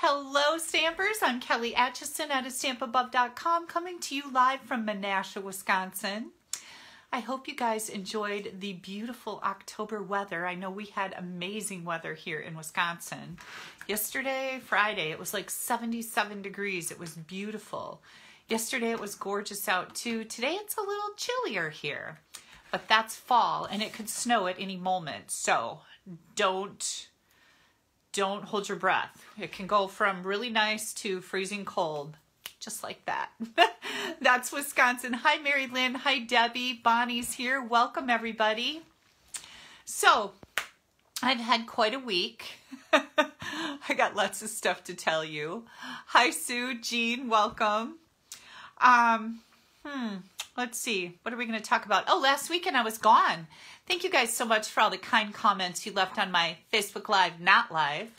Hello, Stampers. I'm Kelly Acheson at AStampAbove.com coming to you live from Menasha, Wisconsin. I hope you guys enjoyed the beautiful October weather. I know we had amazing weather here in Wisconsin. Yesterday, Friday, it was like 77 degrees. It was beautiful. Yesterday it was gorgeous out too. Today it's a little chillier here, but that's fall and it could snow at any moment. So don't don't hold your breath. It can go from really nice to freezing cold, just like that. That's Wisconsin. Hi, Mary Lynn. Hi, Debbie. Bonnie's here. Welcome, everybody. So, I've had quite a week. I got lots of stuff to tell you. Hi, Sue. Jean, welcome. Um, hmm, let's see. What are we going to talk about? Oh, last weekend I was gone. Thank you guys so much for all the kind comments you left on my Facebook Live, not live.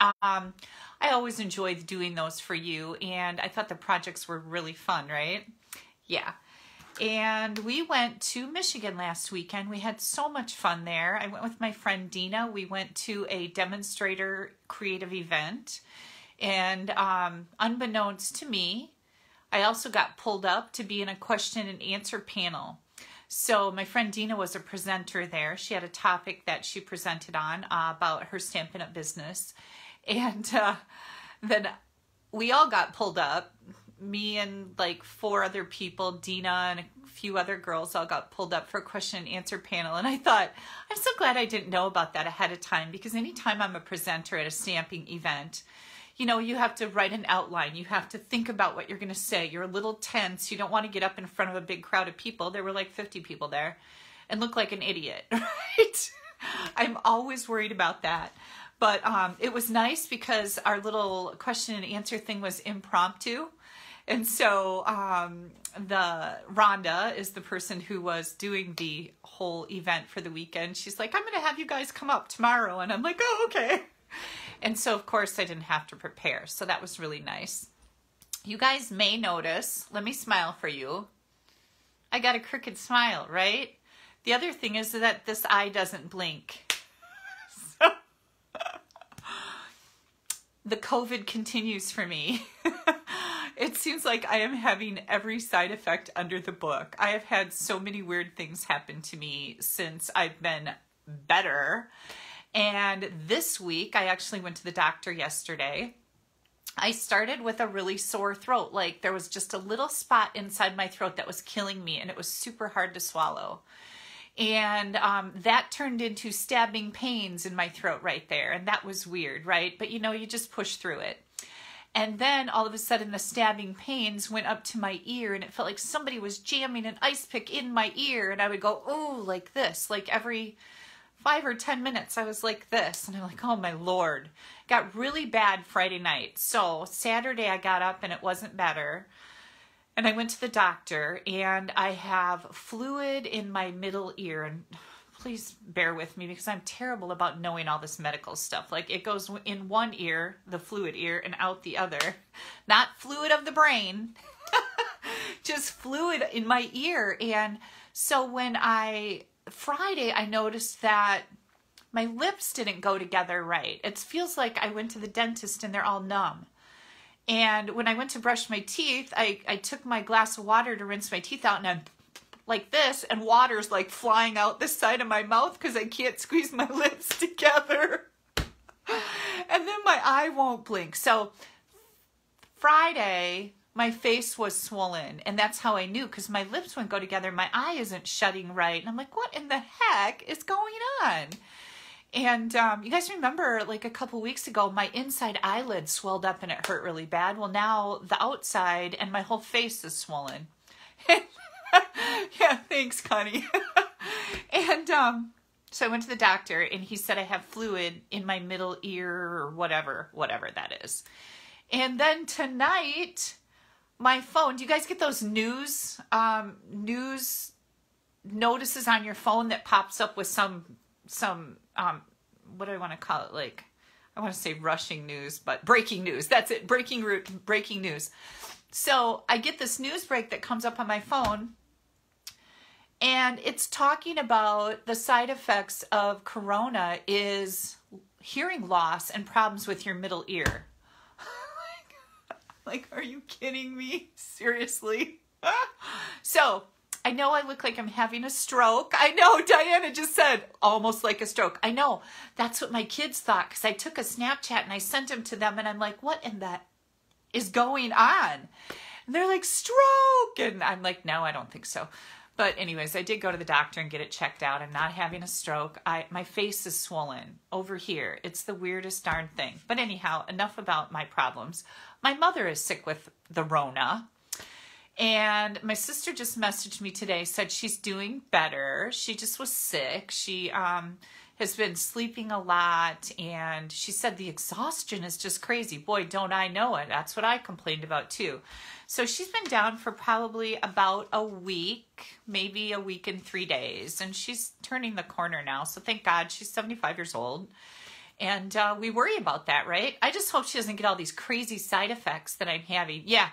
Um, I always enjoyed doing those for you, and I thought the projects were really fun, right? Yeah. And we went to Michigan last weekend. We had so much fun there. I went with my friend Dina. We went to a demonstrator creative event. And um, unbeknownst to me, I also got pulled up to be in a question and answer panel. So my friend Dina was a presenter there. She had a topic that she presented on uh, about her Stampin' Up! business. And uh, then we all got pulled up. Me and like four other people, Dina and a few other girls all got pulled up for a question and answer panel. And I thought, I'm so glad I didn't know about that ahead of time because anytime I'm a presenter at a stamping event, you know, you have to write an outline. You have to think about what you're going to say. You're a little tense. You don't want to get up in front of a big crowd of people. There were like 50 people there and look like an idiot, right? I'm always worried about that. But um, it was nice because our little question and answer thing was impromptu. And so um, the Rhonda is the person who was doing the whole event for the weekend. She's like, I'm going to have you guys come up tomorrow. And I'm like, oh, okay. And so, of course, I didn't have to prepare. So that was really nice. You guys may notice, let me smile for you. I got a crooked smile, right? The other thing is that this eye doesn't blink. The COVID continues for me. it seems like I am having every side effect under the book. I have had so many weird things happen to me since I've been better and this week, I actually went to the doctor yesterday. I started with a really sore throat. Like there was just a little spot inside my throat that was killing me, and it was super hard to swallow. And um, that turned into stabbing pains in my throat right there. And that was weird, right? But you know, you just push through it. And then all of a sudden, the stabbing pains went up to my ear, and it felt like somebody was jamming an ice pick in my ear. And I would go, oh, like this, like every five or ten minutes I was like this and I'm like oh my lord. Got really bad Friday night. So Saturday I got up and it wasn't better. And I went to the doctor and I have fluid in my middle ear. And please bear with me because I'm terrible about knowing all this medical stuff. Like it goes in one ear the fluid ear and out the other. Not fluid of the brain just fluid in my ear. And so when I Friday, I noticed that my lips didn't go together right. It feels like I went to the dentist and they're all numb. And when I went to brush my teeth, I, I took my glass of water to rinse my teeth out and I'm like this and water's like flying out the side of my mouth because I can't squeeze my lips together. and then my eye won't blink. So Friday, my face was swollen and that's how I knew because my lips wouldn't go together. My eye isn't shutting right. And I'm like, what in the heck is going on? And um, you guys remember like a couple weeks ago, my inside eyelid swelled up and it hurt really bad. Well, now the outside and my whole face is swollen. yeah, thanks, Connie. and um, so I went to the doctor and he said I have fluid in my middle ear or whatever, whatever that is. And then tonight, my phone, do you guys get those news um, news notices on your phone that pops up with some some um, what do I want to call it? Like I want to say rushing news, but breaking news. That's it. Breaking root breaking news. So I get this news break that comes up on my phone and it's talking about the side effects of corona is hearing loss and problems with your middle ear. Like, are you kidding me? Seriously? so I know I look like I'm having a stroke. I know Diana just said almost like a stroke. I know that's what my kids thought because I took a Snapchat and I sent them to them and I'm like, what in that is going on? And they're like, stroke. And I'm like, no, I don't think so. But anyways, I did go to the doctor and get it checked out. I'm not having a stroke. I my face is swollen over here. It's the weirdest darn thing. But anyhow, enough about my problems. My mother is sick with the Rona. And my sister just messaged me today, said she's doing better. She just was sick. She um has been sleeping a lot and she said the exhaustion is just crazy. Boy, don't I know it. That's what I complained about too. So she's been down for probably about a week, maybe a week and three days, and she's turning the corner now. So thank God she's 75 years old. And uh, we worry about that, right? I just hope she doesn't get all these crazy side effects that I'm having. Yeah,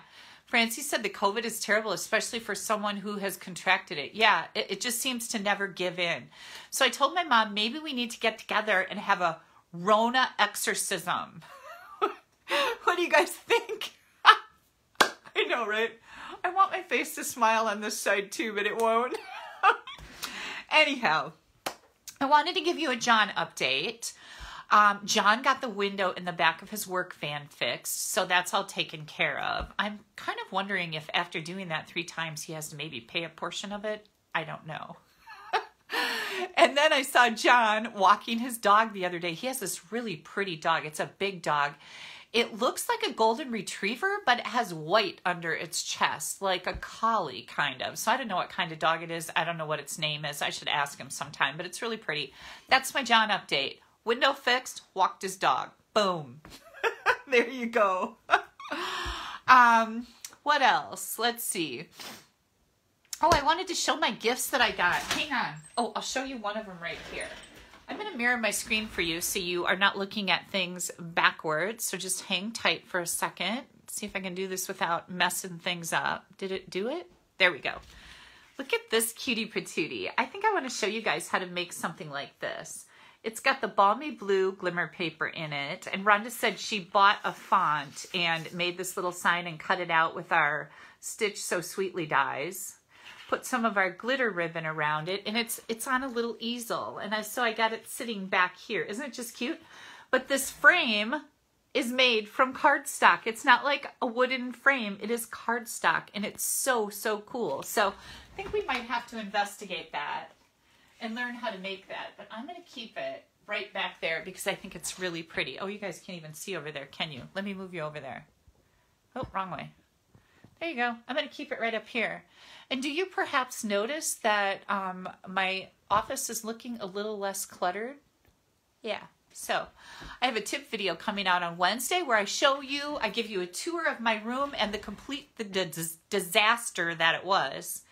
Francie said the COVID is terrible, especially for someone who has contracted it. Yeah, it, it just seems to never give in. So I told my mom, maybe we need to get together and have a Rona exorcism. what do you guys think? I know, right? I want my face to smile on this side too, but it won't. Anyhow, I wanted to give you a John update. Um, John got the window in the back of his work van fixed, so that's all taken care of. I'm kind of wondering if after doing that three times, he has to maybe pay a portion of it. I don't know. and then I saw John walking his dog the other day. He has this really pretty dog. It's a big dog. It looks like a golden retriever, but it has white under its chest, like a collie kind of. So I don't know what kind of dog it is. I don't know what its name is. I should ask him sometime, but it's really pretty. That's my John update. Window fixed, walked his dog. Boom. there you go. um, what else? Let's see. Oh, I wanted to show my gifts that I got. Hang on. Oh, I'll show you one of them right here. I'm going to mirror my screen for you so you are not looking at things backwards. So just hang tight for a second. See if I can do this without messing things up. Did it do it? There we go. Look at this cutie patootie. I think I want to show you guys how to make something like this. It's got the balmy blue glimmer paper in it. And Rhonda said she bought a font and made this little sign and cut it out with our Stitch So Sweetly dies. Put some of our glitter ribbon around it. And it's it's on a little easel. And I, so I got it sitting back here. Isn't it just cute? But this frame is made from cardstock. It's not like a wooden frame. It is cardstock. And it's so, so cool. So I think we might have to investigate that and learn how to make that. But I'm going to keep it right back there because I think it's really pretty. Oh, you guys can't even see over there, can you? Let me move you over there. Oh, wrong way. There you go. I'm going to keep it right up here. And do you perhaps notice that um, my office is looking a little less cluttered? Yeah. So I have a tip video coming out on Wednesday where I show you, I give you a tour of my room and the complete the disaster that it was.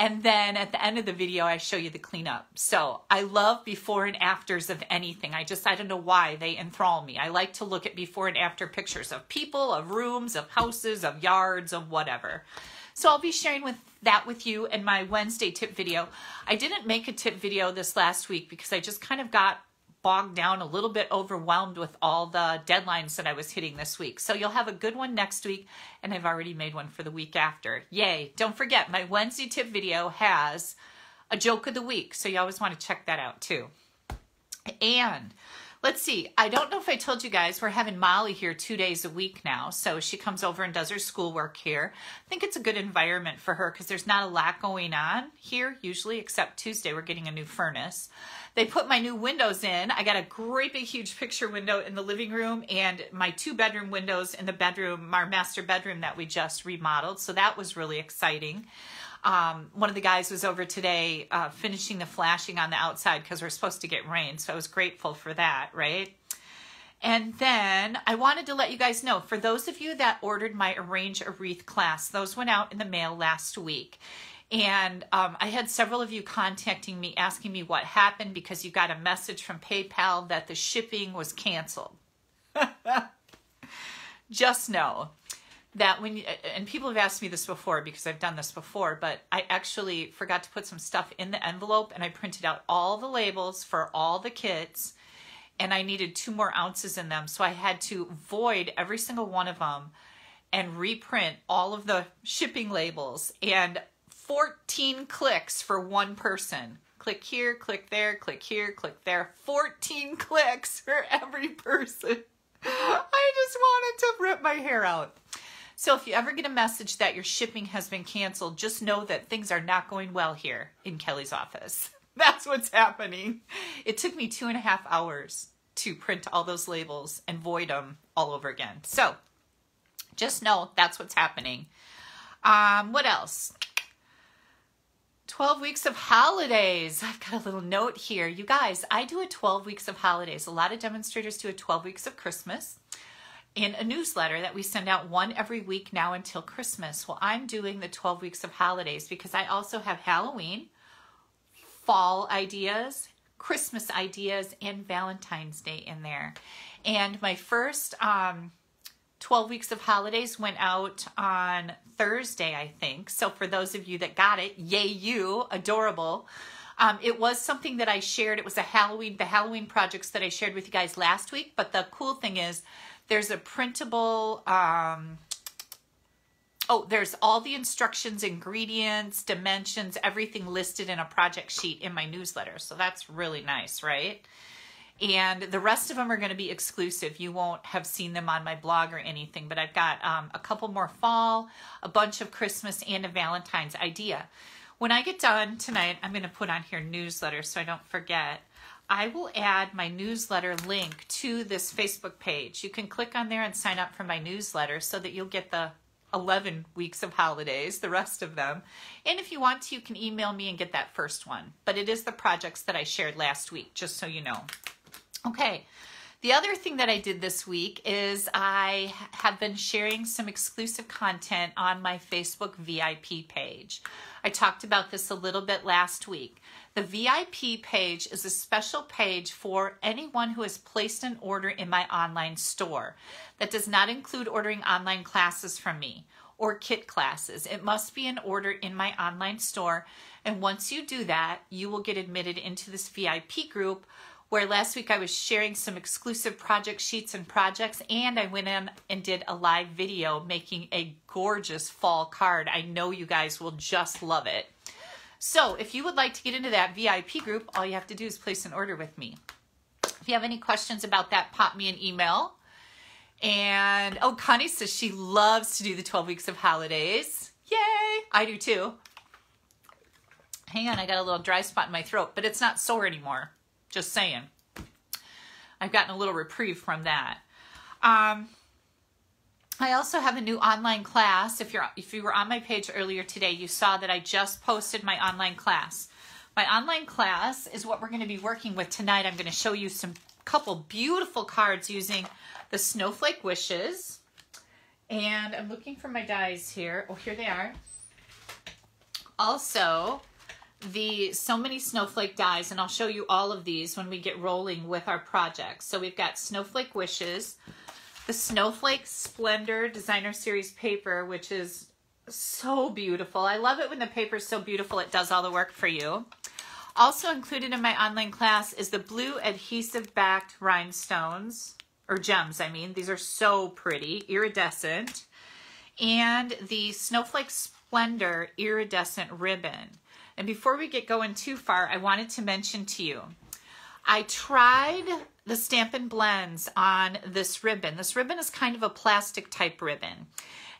And then at the end of the video, I show you the cleanup. So I love before and afters of anything. I just, I don't know why they enthrall me. I like to look at before and after pictures of people, of rooms, of houses, of yards, of whatever. So I'll be sharing with that with you in my Wednesday tip video. I didn't make a tip video this last week because I just kind of got bogged down, a little bit overwhelmed with all the deadlines that I was hitting this week. So you'll have a good one next week, and I've already made one for the week after. Yay. Don't forget, my Wednesday tip video has a joke of the week, so you always want to check that out too. And let's see, I don't know if I told you guys, we're having Molly here two days a week now. So she comes over and does her schoolwork here. I think it's a good environment for her because there's not a lot going on here usually, except Tuesday we're getting a new furnace. They put my new windows in. I got a great big huge picture window in the living room and my two bedroom windows in the bedroom, our master bedroom that we just remodeled. So that was really exciting. Um, one of the guys was over today uh, finishing the flashing on the outside because we're supposed to get rain. So I was grateful for that, right? And then I wanted to let you guys know, for those of you that ordered my Arrange a Wreath class, those went out in the mail last week. And um, I had several of you contacting me asking me what happened because you got a message from PayPal that the shipping was canceled. Just know that when you, and people have asked me this before because I've done this before, but I actually forgot to put some stuff in the envelope and I printed out all the labels for all the kits and I needed two more ounces in them. So I had to void every single one of them and reprint all of the shipping labels and 14 clicks for one person. Click here, click there, click here, click there. 14 clicks for every person. I just wanted to rip my hair out. So if you ever get a message that your shipping has been canceled, just know that things are not going well here in Kelly's office. That's what's happening. It took me two and a half hours to print all those labels and void them all over again. So just know that's what's happening. Um, what else? 12 weeks of holidays. I've got a little note here. You guys, I do a 12 weeks of holidays. A lot of demonstrators do a 12 weeks of Christmas in a newsletter that we send out one every week now until Christmas. Well, I'm doing the 12 weeks of holidays because I also have Halloween, fall ideas, Christmas ideas, and Valentine's Day in there. And my first um, 12 weeks of holidays went out on Thursday, I think. So for those of you that got it, yay you, adorable. Um, it was something that I shared. It was a Halloween, the Halloween projects that I shared with you guys last week. But the cool thing is there's a printable, um, oh, there's all the instructions, ingredients, dimensions, everything listed in a project sheet in my newsletter. So that's really nice, right? and the rest of them are going to be exclusive. You won't have seen them on my blog or anything, but I've got um, a couple more fall, a bunch of Christmas, and a Valentine's idea. When I get done tonight, I'm going to put on here newsletter so I don't forget. I will add my newsletter link to this Facebook page. You can click on there and sign up for my newsletter so that you'll get the 11 weeks of holidays, the rest of them. And if you want to, you can email me and get that first one. But it is the projects that I shared last week, just so you know. Okay. The other thing that I did this week is I have been sharing some exclusive content on my Facebook VIP page. I talked about this a little bit last week. The VIP page is a special page for anyone who has placed an order in my online store. That does not include ordering online classes from me or kit classes. It must be an order in my online store. And once you do that, you will get admitted into this VIP group where last week I was sharing some exclusive project sheets and projects, and I went in and did a live video making a gorgeous fall card. I know you guys will just love it. So if you would like to get into that VIP group, all you have to do is place an order with me. If you have any questions about that, pop me an email. And oh, Connie says she loves to do the 12 weeks of holidays. Yay! I do too. Hang on, I got a little dry spot in my throat, but it's not sore anymore. Just saying. I've gotten a little reprieve from that. Um, I also have a new online class. If you're if you were on my page earlier today, you saw that I just posted my online class. My online class is what we're going to be working with tonight. I'm going to show you some couple beautiful cards using the Snowflake Wishes. And I'm looking for my dies here. Oh, here they are. Also, the so many snowflake dies and I'll show you all of these when we get rolling with our projects. So we've got Snowflake Wishes, the Snowflake Splendor Designer Series paper, which is so beautiful. I love it when the paper is so beautiful it does all the work for you. Also included in my online class is the blue adhesive backed rhinestones, or gems I mean. These are so pretty, iridescent. And the Snowflake Splendor iridescent ribbon. And before we get going too far, I wanted to mention to you, I tried the Stampin' Blends on this ribbon. This ribbon is kind of a plastic type ribbon.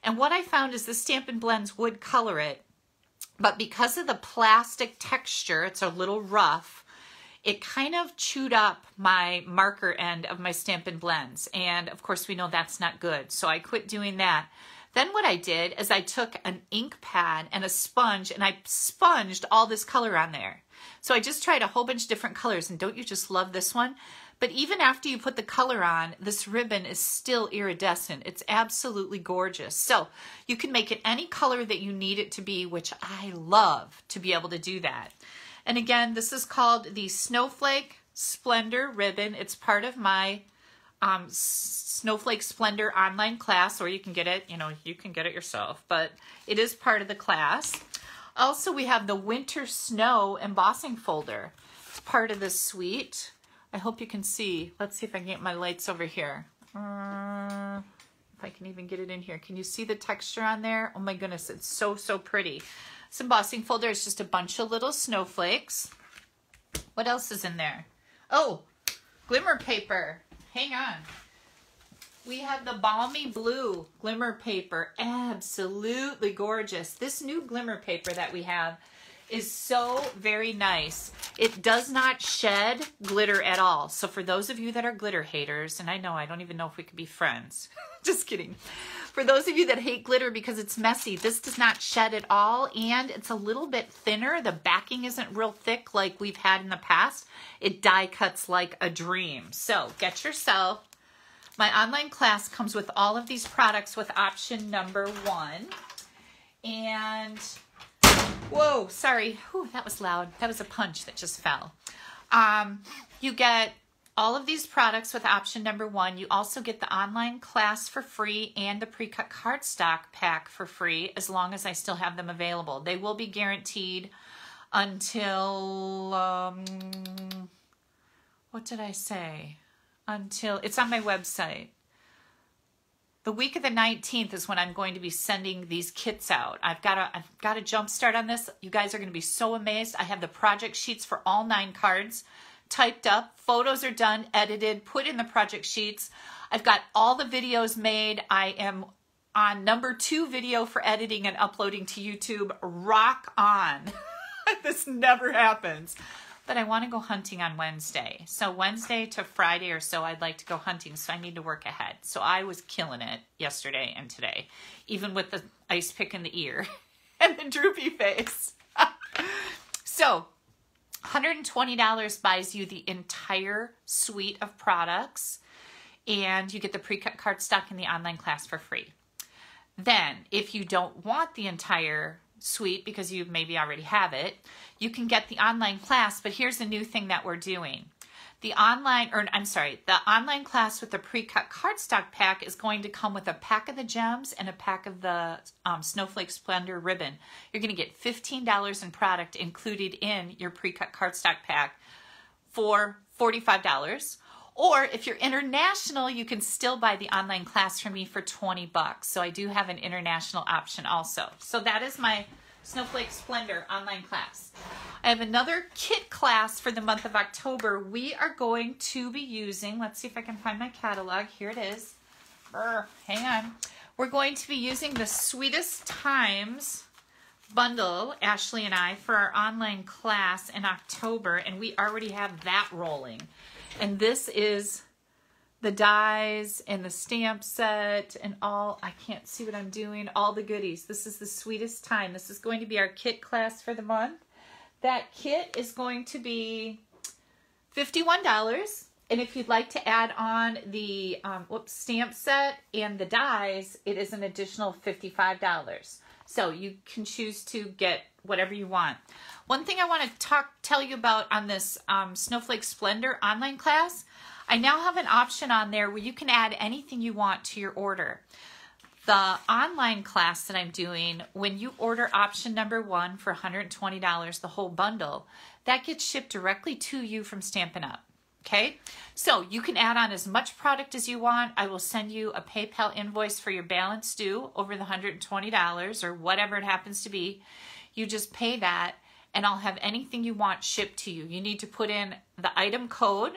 And what I found is the Stampin' Blends would color it, but because of the plastic texture, it's a little rough, it kind of chewed up my marker end of my Stampin' Blends. And of course we know that's not good. So I quit doing that. Then what I did is I took an ink pad and a sponge and I sponged all this color on there. So I just tried a whole bunch of different colors and don't you just love this one? But even after you put the color on, this ribbon is still iridescent. It's absolutely gorgeous. So you can make it any color that you need it to be, which I love to be able to do that. And again, this is called the Snowflake Splendor Ribbon. It's part of my um, Snowflake Splendor online class, or you can get it, you know, you can get it yourself, but it is part of the class. Also, we have the Winter Snow embossing folder. It's part of this suite. I hope you can see. Let's see if I can get my lights over here. Uh, if I can even get it in here. Can you see the texture on there? Oh my goodness, it's so, so pretty. This embossing folder is just a bunch of little snowflakes. What else is in there? Oh, glimmer paper. Hang on. We have the Balmy Blue glimmer paper. Absolutely gorgeous. This new glimmer paper that we have is so very nice. It does not shed glitter at all. So for those of you that are glitter haters, and I know I don't even know if we could be friends. Just kidding. For those of you that hate glitter because it's messy, this does not shed at all and it's a little bit thinner. The backing isn't real thick like we've had in the past. It die cuts like a dream. So get yourself my online class comes with all of these products with option number one. And Whoa, sorry. Whew, that was loud. That was a punch that just fell. Um, you get all of these products with option number one. You also get the online class for free and the pre-cut cardstock pack for free as long as I still have them available. They will be guaranteed until, um, what did I say? Until, it's on my website. The week of the 19th is when I'm going to be sending these kits out. I've got a, I've got a jump start on this. You guys are going to be so amazed. I have the project sheets for all nine cards typed up. Photos are done, edited, put in the project sheets. I've got all the videos made. I am on number two video for editing and uploading to YouTube. Rock on. this never happens but I want to go hunting on Wednesday. So Wednesday to Friday or so, I'd like to go hunting. So I need to work ahead. So I was killing it yesterday and today, even with the ice pick in the ear and the droopy face. so $120 buys you the entire suite of products and you get the pre-cut cardstock in the online class for free. Then, if you don't want the entire suite because you maybe already have it, you can get the online class, but here's a new thing that we're doing. The online, or I'm sorry, the online class with the pre-cut cardstock pack is going to come with a pack of the gems and a pack of the um, Snowflake Splendor ribbon. You're going to get $15 in product included in your pre-cut cardstock pack for $45. Or if you're international, you can still buy the online class from me for 20 bucks. So I do have an international option also. So that is my Snowflake Splendor online class. I have another kit class for the month of October. We are going to be using, let's see if I can find my catalog. Here it is. Brr, hang on. We're going to be using the Sweetest Times bundle, Ashley and I, for our online class in October, and we already have that rolling. And this is the dies and the stamp set and all, I can't see what I'm doing, all the goodies. This is the sweetest time. This is going to be our kit class for the month. That kit is going to be $51. And if you'd like to add on the um, whoops, stamp set and the dies, it is an additional $55. So you can choose to get whatever you want. One thing I want to talk tell you about on this um, Snowflake Splendor online class, I now have an option on there where you can add anything you want to your order. The online class that I'm doing, when you order option number one for $120, the whole bundle, that gets shipped directly to you from Stampin' Up. Okay, so you can add on as much product as you want. I will send you a PayPal invoice for your balance due over the $120 or whatever it happens to be. You just pay that and I'll have anything you want shipped to you. You need to put in the item code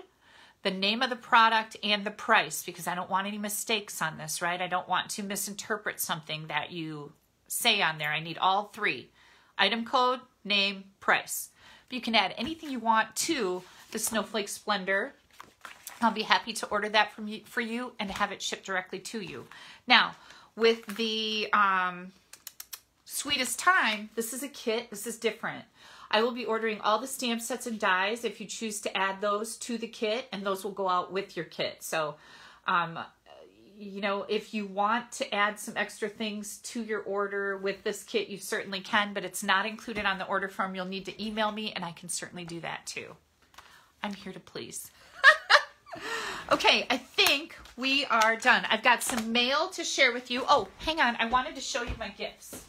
the name of the product and the price because I don't want any mistakes on this, right? I don't want to misinterpret something that you say on there. I need all three. Item code, name, price. But you can add anything you want to the Snowflake Splendor. I'll be happy to order that from you, for you and have it shipped directly to you. Now, with the um, Sweetest Time, this is a kit. This is different. I will be ordering all the stamp sets and dies if you choose to add those to the kit, and those will go out with your kit. So, um, you know, if you want to add some extra things to your order with this kit, you certainly can, but it's not included on the order form. You'll need to email me, and I can certainly do that too. I'm here to please. okay, I think we are done. I've got some mail to share with you. Oh, hang on. I wanted to show you my gifts.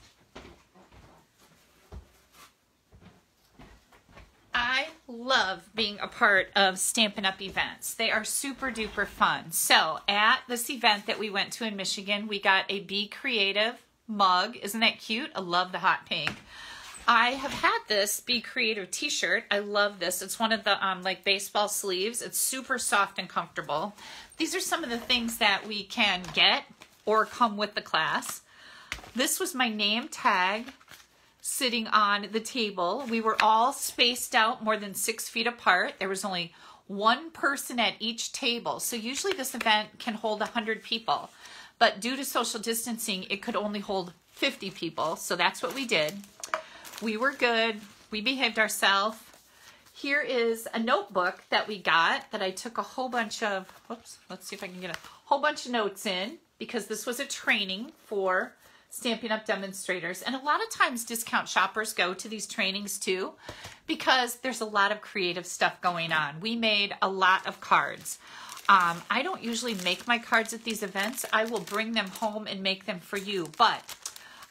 I love being a part of Stampin' Up! events. They are super duper fun. So, at this event that we went to in Michigan, we got a Be Creative mug. Isn't that cute? I love the hot pink. I have had this Be Creative t-shirt. I love this. It's one of the um, like baseball sleeves. It's super soft and comfortable. These are some of the things that we can get or come with the class. This was my name tag sitting on the table. We were all spaced out more than six feet apart. There was only one person at each table. So usually this event can hold 100 people. But due to social distancing, it could only hold 50 people. So that's what we did. We were good. We behaved ourselves. Here is a notebook that we got that I took a whole bunch of, whoops, let's see if I can get a whole bunch of notes in because this was a training for Stampin' Up! demonstrators. And a lot of times discount shoppers go to these trainings too because there's a lot of creative stuff going on. We made a lot of cards. Um, I don't usually make my cards at these events. I will bring them home and make them for you. But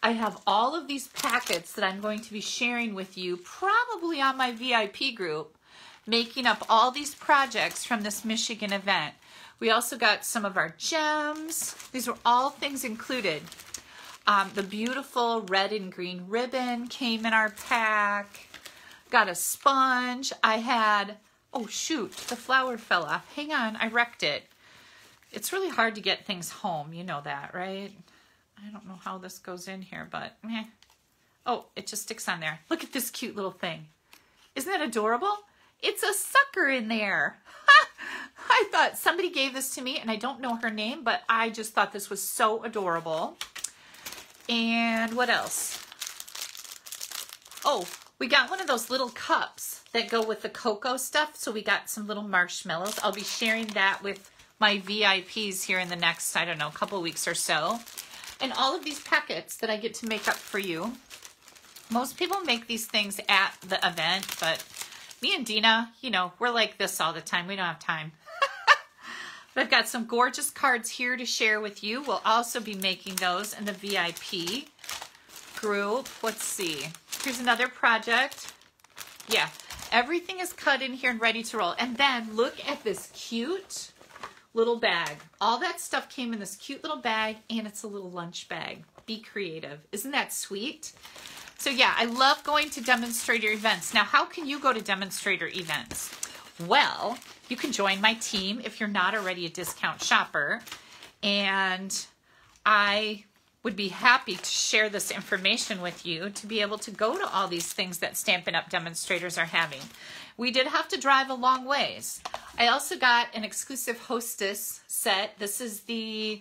I have all of these packets that I'm going to be sharing with you probably on my VIP group, making up all these projects from this Michigan event. We also got some of our gems. These were all things included. Um, the beautiful red and green ribbon came in our pack. Got a sponge. I had, oh shoot, the flower fell off. Hang on, I wrecked it. It's really hard to get things home. You know that, right? I don't know how this goes in here, but meh. Oh, it just sticks on there. Look at this cute little thing. Isn't that adorable? It's a sucker in there. I thought somebody gave this to me, and I don't know her name, but I just thought this was so adorable. And what else? Oh, we got one of those little cups that go with the cocoa stuff. So we got some little marshmallows. I'll be sharing that with my VIPs here in the next, I don't know, couple weeks or so. And all of these packets that I get to make up for you. Most people make these things at the event, but me and Dina, you know, we're like this all the time. We don't have time. but I've got some gorgeous cards here to share with you. We'll also be making those in the VIP group. Let's see. Here's another project. Yeah, everything is cut in here and ready to roll. And then look at this cute little bag. All that stuff came in this cute little bag and it's a little lunch bag. Be creative. Isn't that sweet? So yeah, I love going to demonstrator events. Now, how can you go to demonstrator events? Well, you can join my team if you're not already a discount shopper. And I would be happy to share this information with you to be able to go to all these things that Stampin' Up! demonstrators are having. We did have to drive a long ways. I also got an exclusive Hostess set. This is the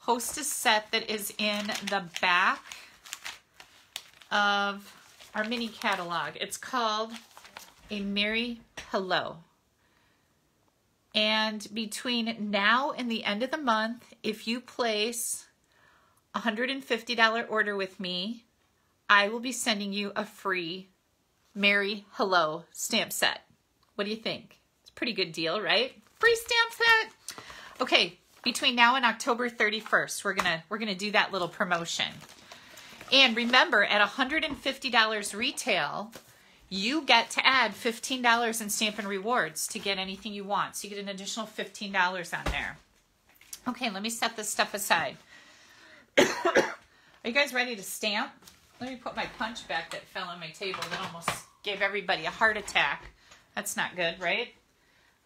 Hostess set that is in the back of our mini catalog. It's called A Merry Hello. And between now and the end of the month, if you place a $150 order with me, I will be sending you a free Merry Hello stamp set. What do you think? Pretty good deal, right? Free stamp set. Okay, between now and October 31st, we're gonna we're gonna do that little promotion. And remember, at $150 retail, you get to add $15 in Stampin' Rewards to get anything you want. So you get an additional $15 on there. Okay, let me set this stuff aside. Are you guys ready to stamp? Let me put my punch back that fell on my table that almost gave everybody a heart attack. That's not good, right?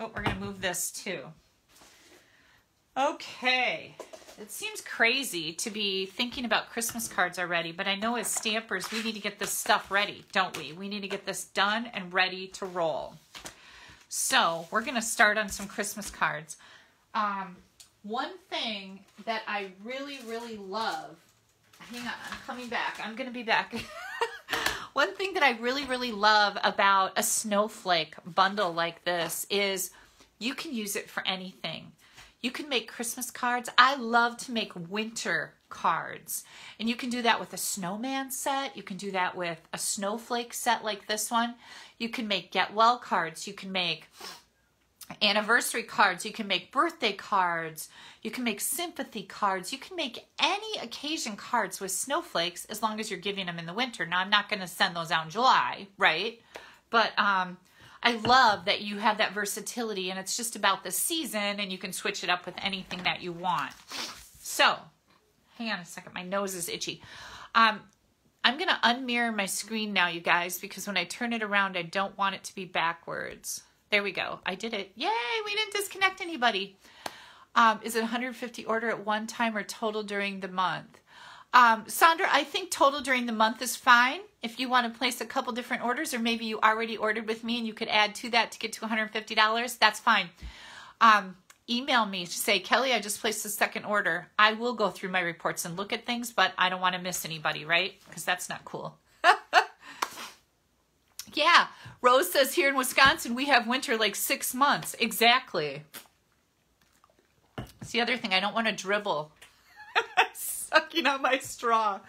Oh, we're going to move this too. Okay. It seems crazy to be thinking about Christmas cards already, but I know as stampers, we need to get this stuff ready, don't we? We need to get this done and ready to roll. So we're going to start on some Christmas cards. Um, one thing that I really, really love, hang on, I'm coming back. I'm going to be back. One thing that I really, really love about a snowflake bundle like this is you can use it for anything. You can make Christmas cards. I love to make winter cards. And you can do that with a snowman set. You can do that with a snowflake set like this one. You can make get well cards. You can make anniversary cards, you can make birthday cards, you can make sympathy cards, you can make any occasion cards with snowflakes as long as you're giving them in the winter. Now, I'm not going to send those out in July, right? But um, I love that you have that versatility and it's just about the season and you can switch it up with anything that you want. So, hang on a second. My nose is itchy. Um, I'm going to unmirror my screen now, you guys, because when I turn it around, I don't want it to be backwards. There we go. I did it. Yay, we didn't disconnect anybody. Um, is it 150 order at one time or total during the month? Um, Sandra, I think total during the month is fine. If you want to place a couple different orders, or maybe you already ordered with me and you could add to that to get to $150, that's fine. Um, email me, to say, Kelly, I just placed the second order. I will go through my reports and look at things, but I don't want to miss anybody, right? Because that's not cool. Yeah, Rose says here in Wisconsin, we have winter like six months. Exactly. It's the other thing. I don't want to dribble. Sucking on my straw.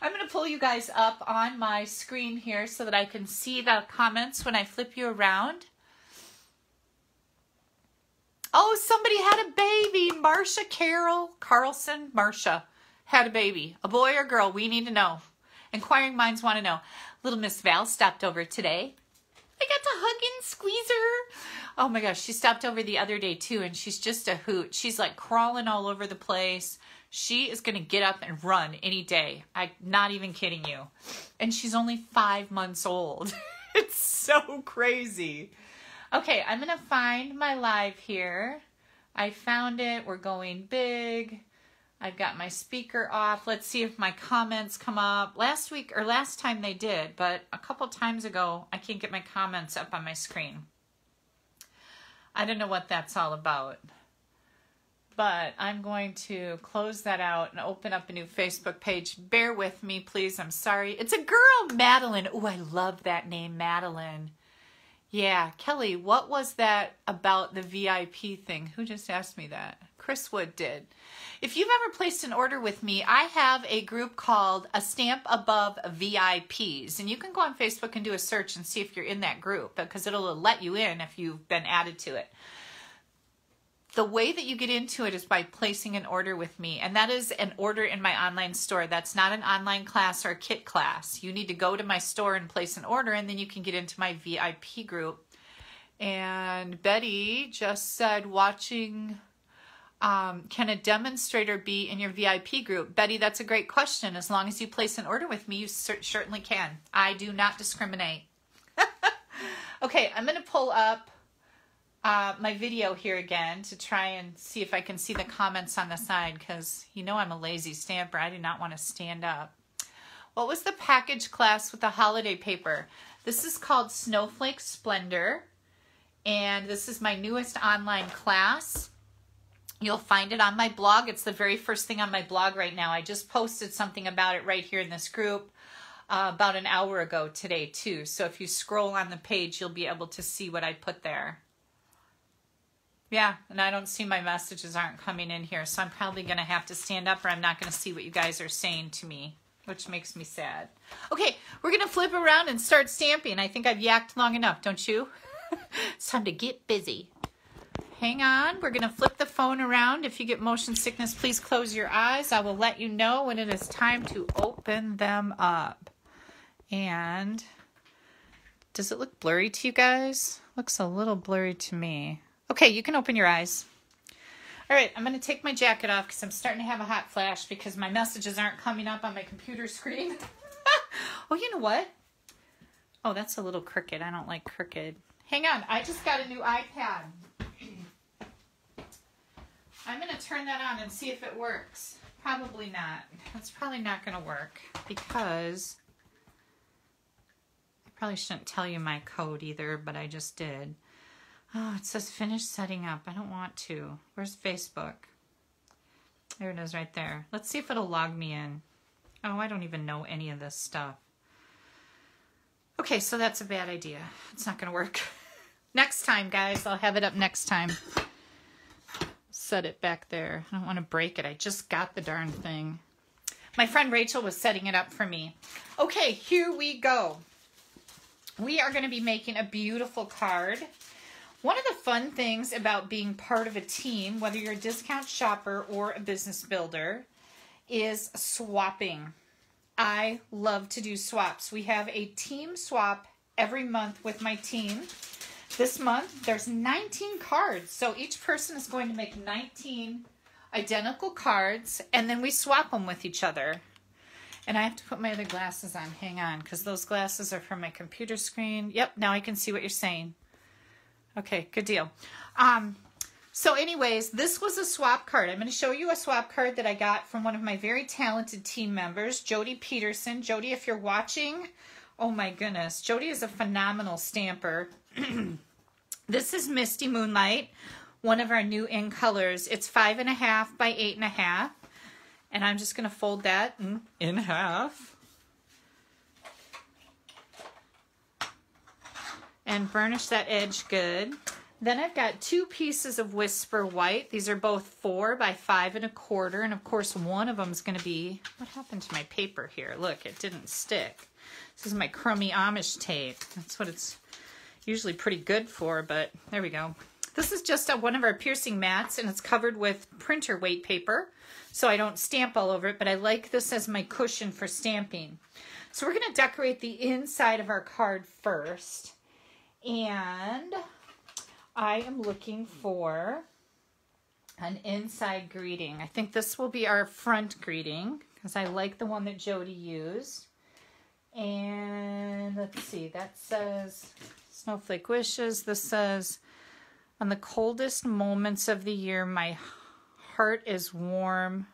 I'm going to pull you guys up on my screen here so that I can see the comments when I flip you around. Oh, somebody had a baby. Marsha Carol Carlson. Marsha had a baby. A boy or girl? We need to know. Inquiring minds want to know. Little Miss Val stopped over today. I got to hug and squeeze her. Oh my gosh, she stopped over the other day too, and she's just a hoot. She's like crawling all over the place. She is going to get up and run any day. I'm not even kidding you. And she's only five months old. it's so crazy. Okay, I'm going to find my live here. I found it. We're going big. I've got my speaker off. Let's see if my comments come up. Last week or last time they did, but a couple times ago, I can't get my comments up on my screen. I don't know what that's all about. But I'm going to close that out and open up a new Facebook page. Bear with me, please. I'm sorry. It's a girl, Madeline. Oh, I love that name, Madeline. Yeah, Kelly, what was that about the VIP thing? Who just asked me that? Chris Wood did. If you've ever placed an order with me, I have a group called A Stamp Above VIPs. And you can go on Facebook and do a search and see if you're in that group because it'll let you in if you've been added to it. The way that you get into it is by placing an order with me, and that is an order in my online store. That's not an online class or a kit class. You need to go to my store and place an order, and then you can get into my VIP group. And Betty just said, watching, um, can a demonstrator be in your VIP group? Betty, that's a great question. As long as you place an order with me, you certainly can. I do not discriminate. okay, I'm going to pull up uh, my video here again to try and see if I can see the comments on the side because you know I'm a lazy stamper. I do not want to stand up. What was the package class with the holiday paper? This is called Snowflake Splendor and this is my newest online class. You'll find it on my blog. It's the very first thing on my blog right now. I just posted something about it right here in this group uh, about an hour ago today too. So if you scroll on the page, you'll be able to see what I put there. Yeah, and I don't see my messages aren't coming in here, so I'm probably going to have to stand up or I'm not going to see what you guys are saying to me, which makes me sad. Okay, we're going to flip around and start stamping. I think I've yacked long enough, don't you? it's time to get busy. Hang on, we're going to flip the phone around. If you get motion sickness, please close your eyes. I will let you know when it is time to open them up. And does it look blurry to you guys? Looks a little blurry to me. Okay, you can open your eyes. All right, I'm going to take my jacket off because I'm starting to have a hot flash because my messages aren't coming up on my computer screen. oh, you know what? Oh, that's a little crooked. I don't like crooked. Hang on, I just got a new iPad. I'm going to turn that on and see if it works. Probably not. That's probably not going to work because I probably shouldn't tell you my code either, but I just did. Oh, it says finish setting up. I don't want to. Where's Facebook? There it is right there. Let's see if it'll log me in. Oh, I don't even know any of this stuff. Okay, so that's a bad idea. It's not going to work. next time, guys. I'll have it up next time. Set it back there. I don't want to break it. I just got the darn thing. My friend Rachel was setting it up for me. Okay, here we go. We are going to be making a beautiful card. One of the fun things about being part of a team, whether you're a discount shopper or a business builder, is swapping. I love to do swaps. We have a team swap every month with my team. This month, there's 19 cards. So each person is going to make 19 identical cards, and then we swap them with each other. And I have to put my other glasses on. Hang on, because those glasses are from my computer screen. Yep, now I can see what you're saying. Okay, good deal. Um, so anyways, this was a swap card. I'm going to show you a swap card that I got from one of my very talented team members, Jody Peterson. Jody, if you're watching, oh my goodness. Jody is a phenomenal stamper. this is Misty Moonlight, one of our new in colors. It's five and a half by eight and a half. And I'm just going to fold that in, in half. And burnish that edge good. Then I've got two pieces of Whisper White. These are both four by five and a quarter. And of course, one of them is going to be, what happened to my paper here? Look, it didn't stick. This is my crummy Amish tape. That's what it's usually pretty good for, but there we go. This is just a, one of our piercing mats and it's covered with printer weight paper so I don't stamp all over it, but I like this as my cushion for stamping. So we're going to decorate the inside of our card first. And I am looking for an inside greeting. I think this will be our front greeting because I like the one that Jody used. And let's see, that says Snowflake Wishes. This says, on the coldest moments of the year, my heart is warm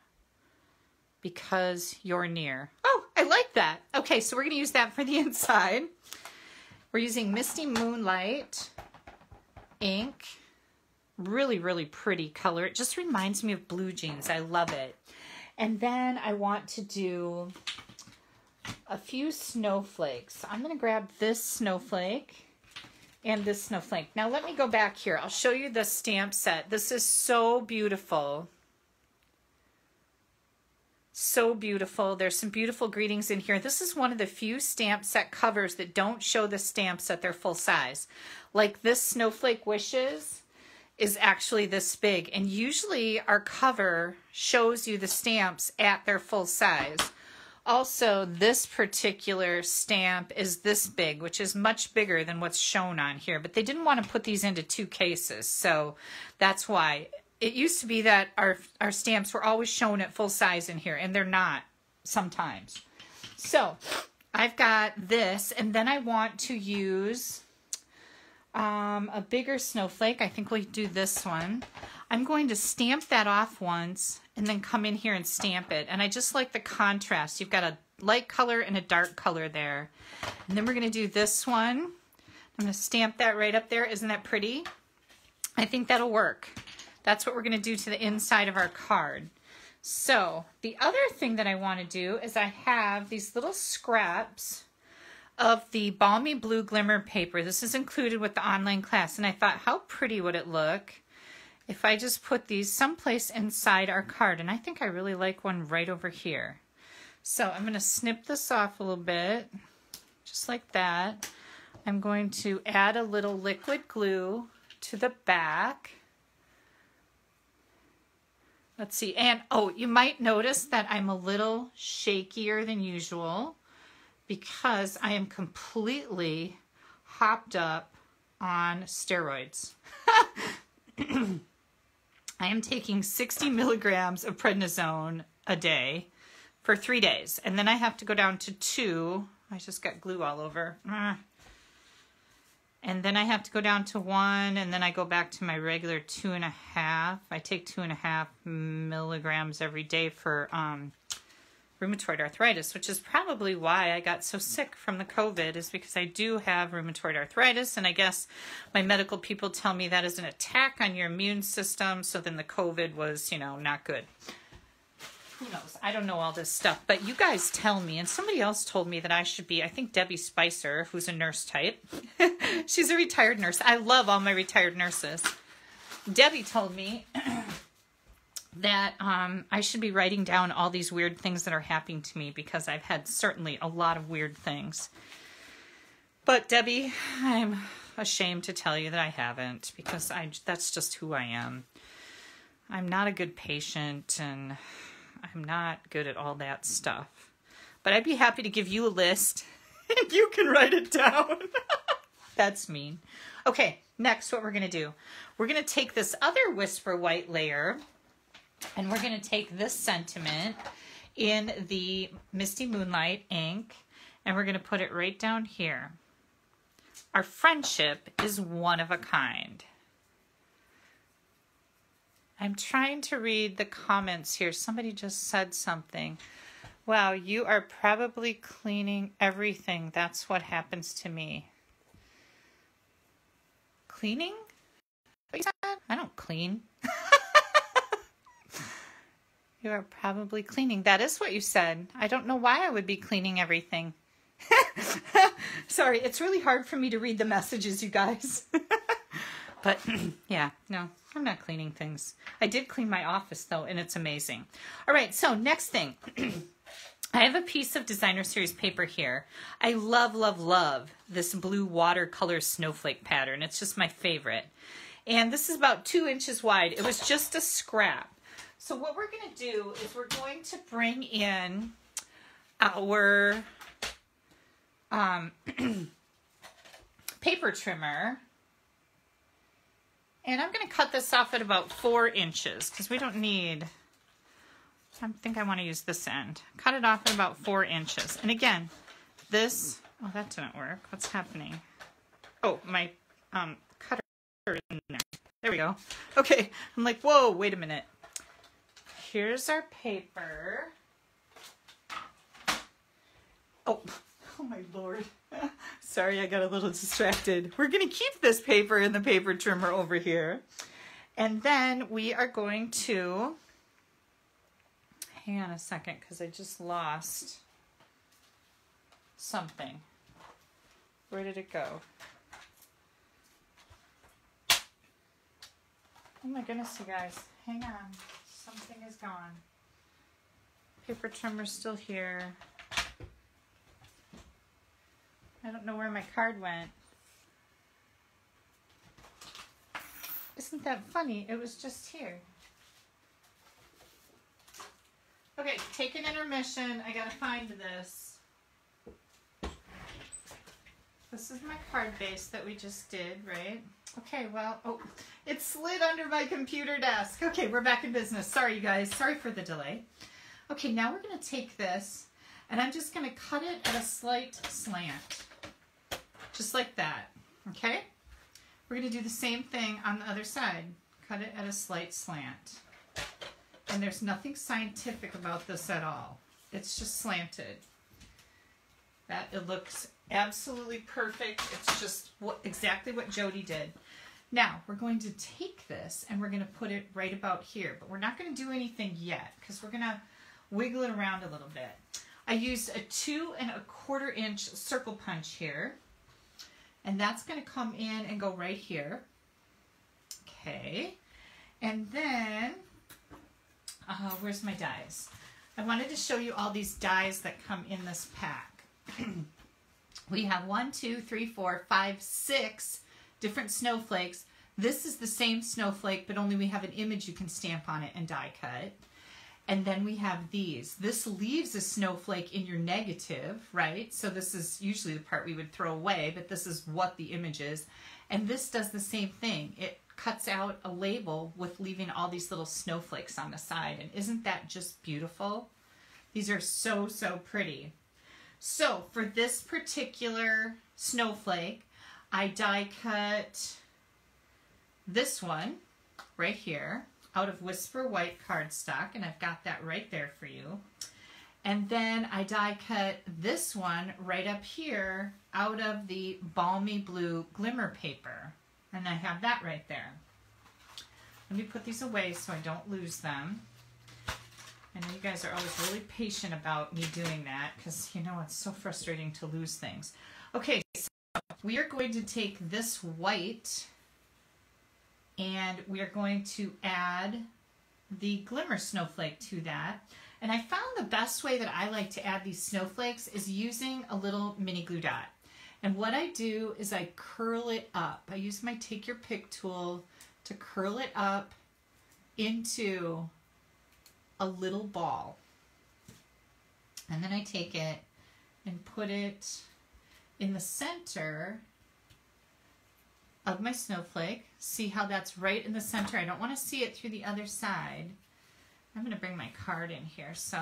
because you're near. Oh, I like that. Okay, so we're going to use that for the inside. We're using Misty Moonlight ink. Really, really pretty color. It just reminds me of blue jeans. I love it. And then I want to do a few snowflakes. I'm going to grab this snowflake and this snowflake. Now let me go back here. I'll show you the stamp set. This is so beautiful. So beautiful. There's some beautiful greetings in here. This is one of the few stamp set covers that don't show the stamps at their full size. Like this Snowflake Wishes is actually this big. And usually our cover shows you the stamps at their full size. Also, this particular stamp is this big, which is much bigger than what's shown on here. But they didn't want to put these into two cases, so that's why it used to be that our our stamps were always shown at full size in here, and they're not sometimes. So I've got this, and then I want to use um, a bigger snowflake. I think we'll do this one. I'm going to stamp that off once and then come in here and stamp it. And I just like the contrast. You've got a light color and a dark color there. And then we're going to do this one. I'm going to stamp that right up there. Isn't that pretty? I think that'll work. That's what we're going to do to the inside of our card. So the other thing that I want to do is I have these little scraps of the Balmy Blue Glimmer paper. This is included with the online class. And I thought, how pretty would it look if I just put these someplace inside our card? And I think I really like one right over here. So I'm going to snip this off a little bit, just like that. I'm going to add a little liquid glue to the back. Let's see. And, oh, you might notice that I'm a little shakier than usual because I am completely hopped up on steroids. I am taking 60 milligrams of prednisone a day for three days. And then I have to go down to two. I just got glue all over. Ah. And then I have to go down to one, and then I go back to my regular two and a half. I take two and a half milligrams every day for um, rheumatoid arthritis, which is probably why I got so sick from the COVID, is because I do have rheumatoid arthritis. And I guess my medical people tell me that is an attack on your immune system. So then the COVID was, you know, not good who knows? I don't know all this stuff, but you guys tell me. And somebody else told me that I should be, I think Debbie Spicer, who's a nurse type. She's a retired nurse. I love all my retired nurses. Debbie told me that um, I should be writing down all these weird things that are happening to me because I've had certainly a lot of weird things. But Debbie, I'm ashamed to tell you that I haven't because I that's just who I am. I'm not a good patient and I'm not good at all that stuff. But I'd be happy to give you a list and you can write it down. That's mean. Okay, next what we're going to do. We're going to take this other Whisper White layer and we're going to take this sentiment in the Misty Moonlight ink and we're going to put it right down here. Our friendship is one of a kind. I'm trying to read the comments here. Somebody just said something. Wow, you are probably cleaning everything. That's what happens to me. Cleaning? I don't clean. you are probably cleaning. That is what you said. I don't know why I would be cleaning everything. Sorry, it's really hard for me to read the messages, you guys. but yeah, no, I'm not cleaning things. I did clean my office though, and it's amazing. All right, so next thing. I have a piece of designer series paper here. I love, love, love this blue watercolor snowflake pattern. It's just my favorite. And this is about two inches wide. It was just a scrap. So what we're gonna do is we're going to bring in our um, paper trimmer. And I'm gonna cut this off at about four inches because we don't need I think I want to use this end. Cut it off at about four inches. And again, this, oh, that didn't work. What's happening? Oh, my um, cutter in there. There we go. Okay, I'm like, whoa, wait a minute. Here's our paper. Oh, oh my lord. Sorry, I got a little distracted. We're going to keep this paper in the paper trimmer over here. And then we are going to hang on a second because I just lost something. Where did it go? Oh my goodness, you guys. Hang on. Something is gone. Paper trimmer's still here. I don't know where my card went. Isn't that funny? It was just here. Okay, take an intermission. I gotta find this. This is my card base that we just did, right? Okay, well, oh, it slid under my computer desk. Okay, we're back in business. Sorry, you guys. Sorry for the delay. Okay, now we're going to take this, and I'm just going to cut it at a slight slant. Just like that, okay? We're going to do the same thing on the other side. Cut it at a slight slant. And there's nothing scientific about this at all. It's just slanted. That it looks absolutely perfect. It's just what exactly what Jody did. Now, we're going to take this and we're going to put it right about here, but we're not going to do anything yet because we're going to wiggle it around a little bit. I used a two and a quarter inch circle punch here, and that's going to come in and go right here. Okay, and then uh, where's my dies? I wanted to show you all these dies that come in this pack. we have one, two, three, four, five, six different snowflakes. This is the same snowflake, but only we have an image you can stamp on it and die cut. And then we have these. This leaves a snowflake in your negative, right? So this is usually the part we would throw away, but this is what the image is. And this does the same thing. It cuts out a label with leaving all these little snowflakes on the side. And isn't that just beautiful? These are so, so pretty. So for this particular snowflake, I die cut this one right here out of Whisper White cardstock, and I've got that right there for you. And then I die cut this one right up here out of the Balmy Blue Glimmer paper. And I have that right there. Let me put these away so I don't lose them. I know you guys are always really patient about me doing that because, you know, it's so frustrating to lose things. Okay, so we are going to take this white and we are going to add the glimmer snowflake to that. And I found the best way that I like to add these snowflakes is using a little mini glue dot. And what I do is I curl it up. I use my take your pick tool to curl it up into a little ball. And then I take it and put it in the center of my snowflake. See how that's right in the center. I don't want to see it through the other side. I'm going to bring my card in here so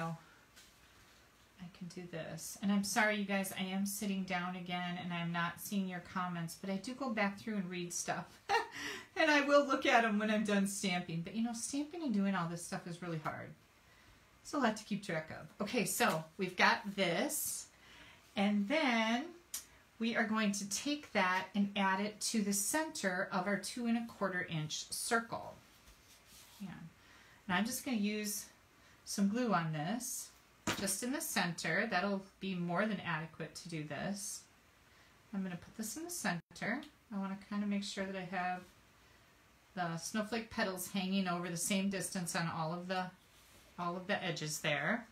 I can do this. And I'm sorry, you guys, I am sitting down again and I'm not seeing your comments, but I do go back through and read stuff. and I will look at them when I'm done stamping. But you know, stamping and doing all this stuff is really hard. It's a lot to keep track of. Okay, so we've got this. And then we are going to take that and add it to the center of our two and a quarter inch circle. And I'm just going to use some glue on this, just in the center. That'll be more than adequate to do this. I'm going to put this in the center. I want to kind of make sure that I have the snowflake petals hanging over the same distance on all of the all of the edges there.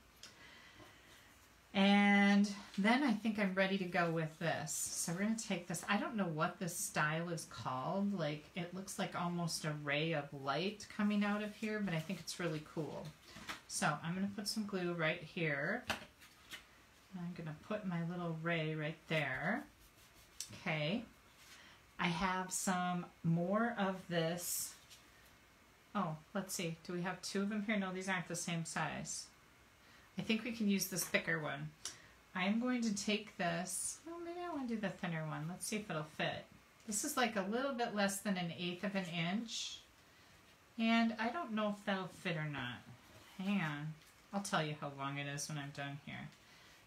And then I think I'm ready to go with this. So we're going to take this. I don't know what this style is called. Like it looks like almost a ray of light coming out of here, but I think it's really cool. So I'm going to put some glue right here. I'm going to put my little ray right there. Okay. I have some more of this. Oh, let's see. Do we have two of them here? No, these aren't the same size. I think we can use this thicker one. I'm going to take this, well maybe I want to do the thinner one. Let's see if it'll fit. This is like a little bit less than an eighth of an inch. And I don't know if that'll fit or not. Hang on. I'll tell you how long it is when I'm done here.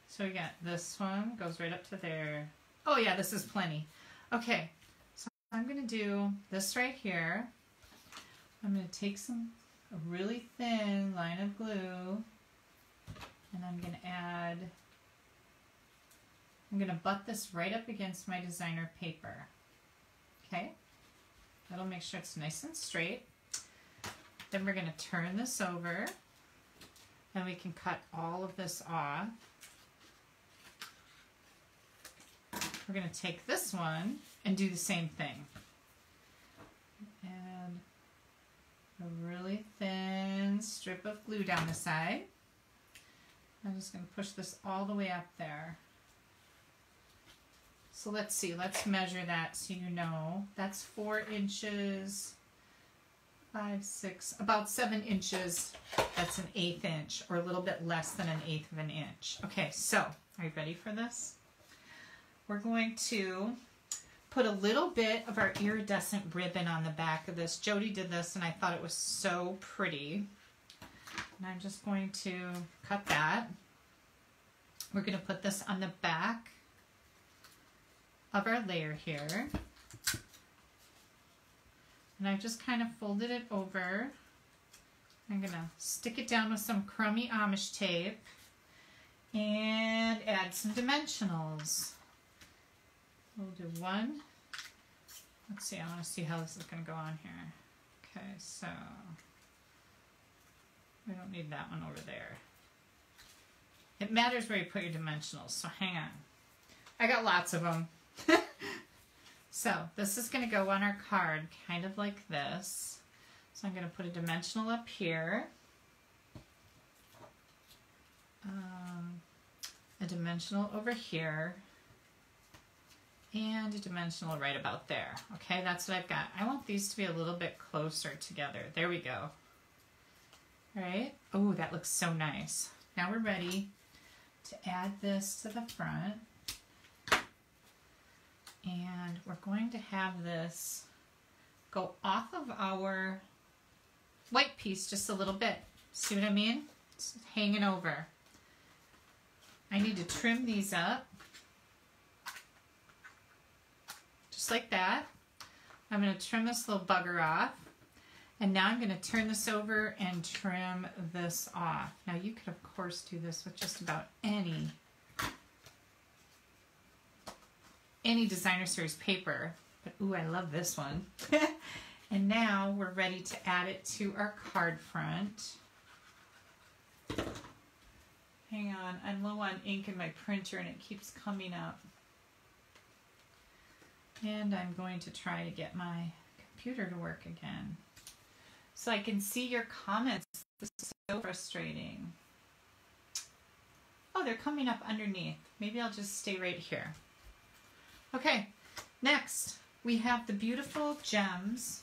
So we got this one, goes right up to there. Oh yeah, this is plenty. Okay, so I'm going to do this right here. I'm going to take some a really thin line of glue and I'm going to add, I'm going to butt this right up against my designer paper. Okay, that'll make sure it's nice and straight. Then we're going to turn this over and we can cut all of this off. We're going to take this one and do the same thing. A really thin strip of glue down the side. I'm just going to push this all the way up there. So let's see, let's measure that so you know. That's four inches, five, six, about seven inches. That's an eighth inch or a little bit less than an eighth of an inch. Okay, so are you ready for this? We're going to put a little bit of our iridescent ribbon on the back of this. Jody did this and I thought it was so pretty. And I'm just going to cut that. We're going to put this on the back of our layer here. And I've just kind of folded it over. I'm going to stick it down with some crummy Amish tape and add some dimensionals. We'll do one. Let's see, I want to see how this is going to go on here. Okay, so we don't need that one over there. It matters where you put your dimensionals, so hang on. I got lots of them. so this is going to go on our card kind of like this. So I'm going to put a dimensional up here. Um, a dimensional over here and a dimensional right about there. Okay, that's what I've got. I want these to be a little bit closer together. There we go. All right. Oh, that looks so nice. Now we're ready to add this to the front. And we're going to have this go off of our white piece just a little bit. See what I mean? It's hanging over. I need to trim these up. Just like that. I'm going to trim this little bugger off. And now I'm going to turn this over and trim this off. Now you could of course do this with just about any any designer series paper, but ooh, I love this one. and now we're ready to add it to our card front. Hang on, I'm low on ink in my printer and it keeps coming up. And I'm going to try to get my computer to work again. So I can see your comments. This is so frustrating. Oh, they're coming up underneath. Maybe I'll just stay right here. Okay, next, we have the beautiful gems.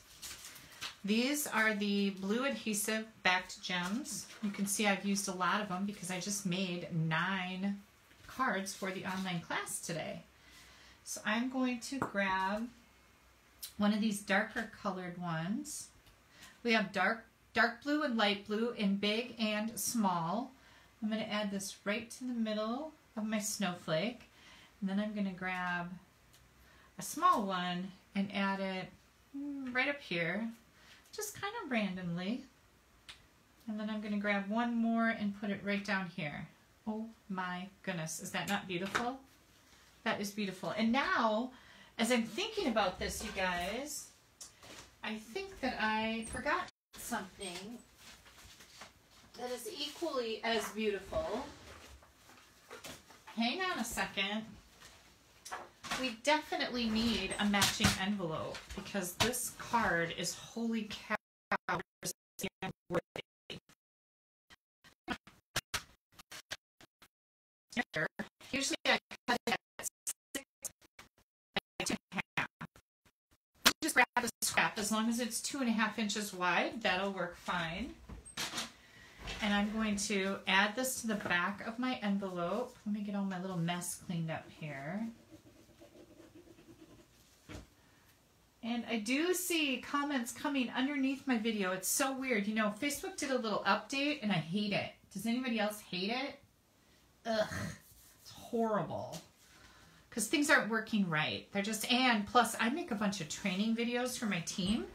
These are the blue adhesive backed gems. You can see I've used a lot of them because I just made nine cards for the online class today. So I'm going to grab one of these darker colored ones. We have dark, dark blue and light blue in big and small. I'm going to add this right to the middle of my snowflake. And then I'm going to grab a small one and add it right up here, just kind of randomly. And then I'm going to grab one more and put it right down here. Oh my goodness, is that not beautiful? That is beautiful. And now, as I'm thinking about this, you guys, I think that I forgot something that is equally as beautiful. Hang on a second. We definitely need a matching envelope because this card is holy cow. Usually I cut it at six Grab a scrap as long as it's two and a half inches wide. That'll work fine. And I'm going to add this to the back of my envelope. Let me get all my little mess cleaned up here. And I do see comments coming underneath my video. It's so weird. You know, Facebook did a little update and I hate it. Does anybody else hate it? Ugh, it's horrible. Because things aren't working right. They're just, and plus I make a bunch of training videos for my team.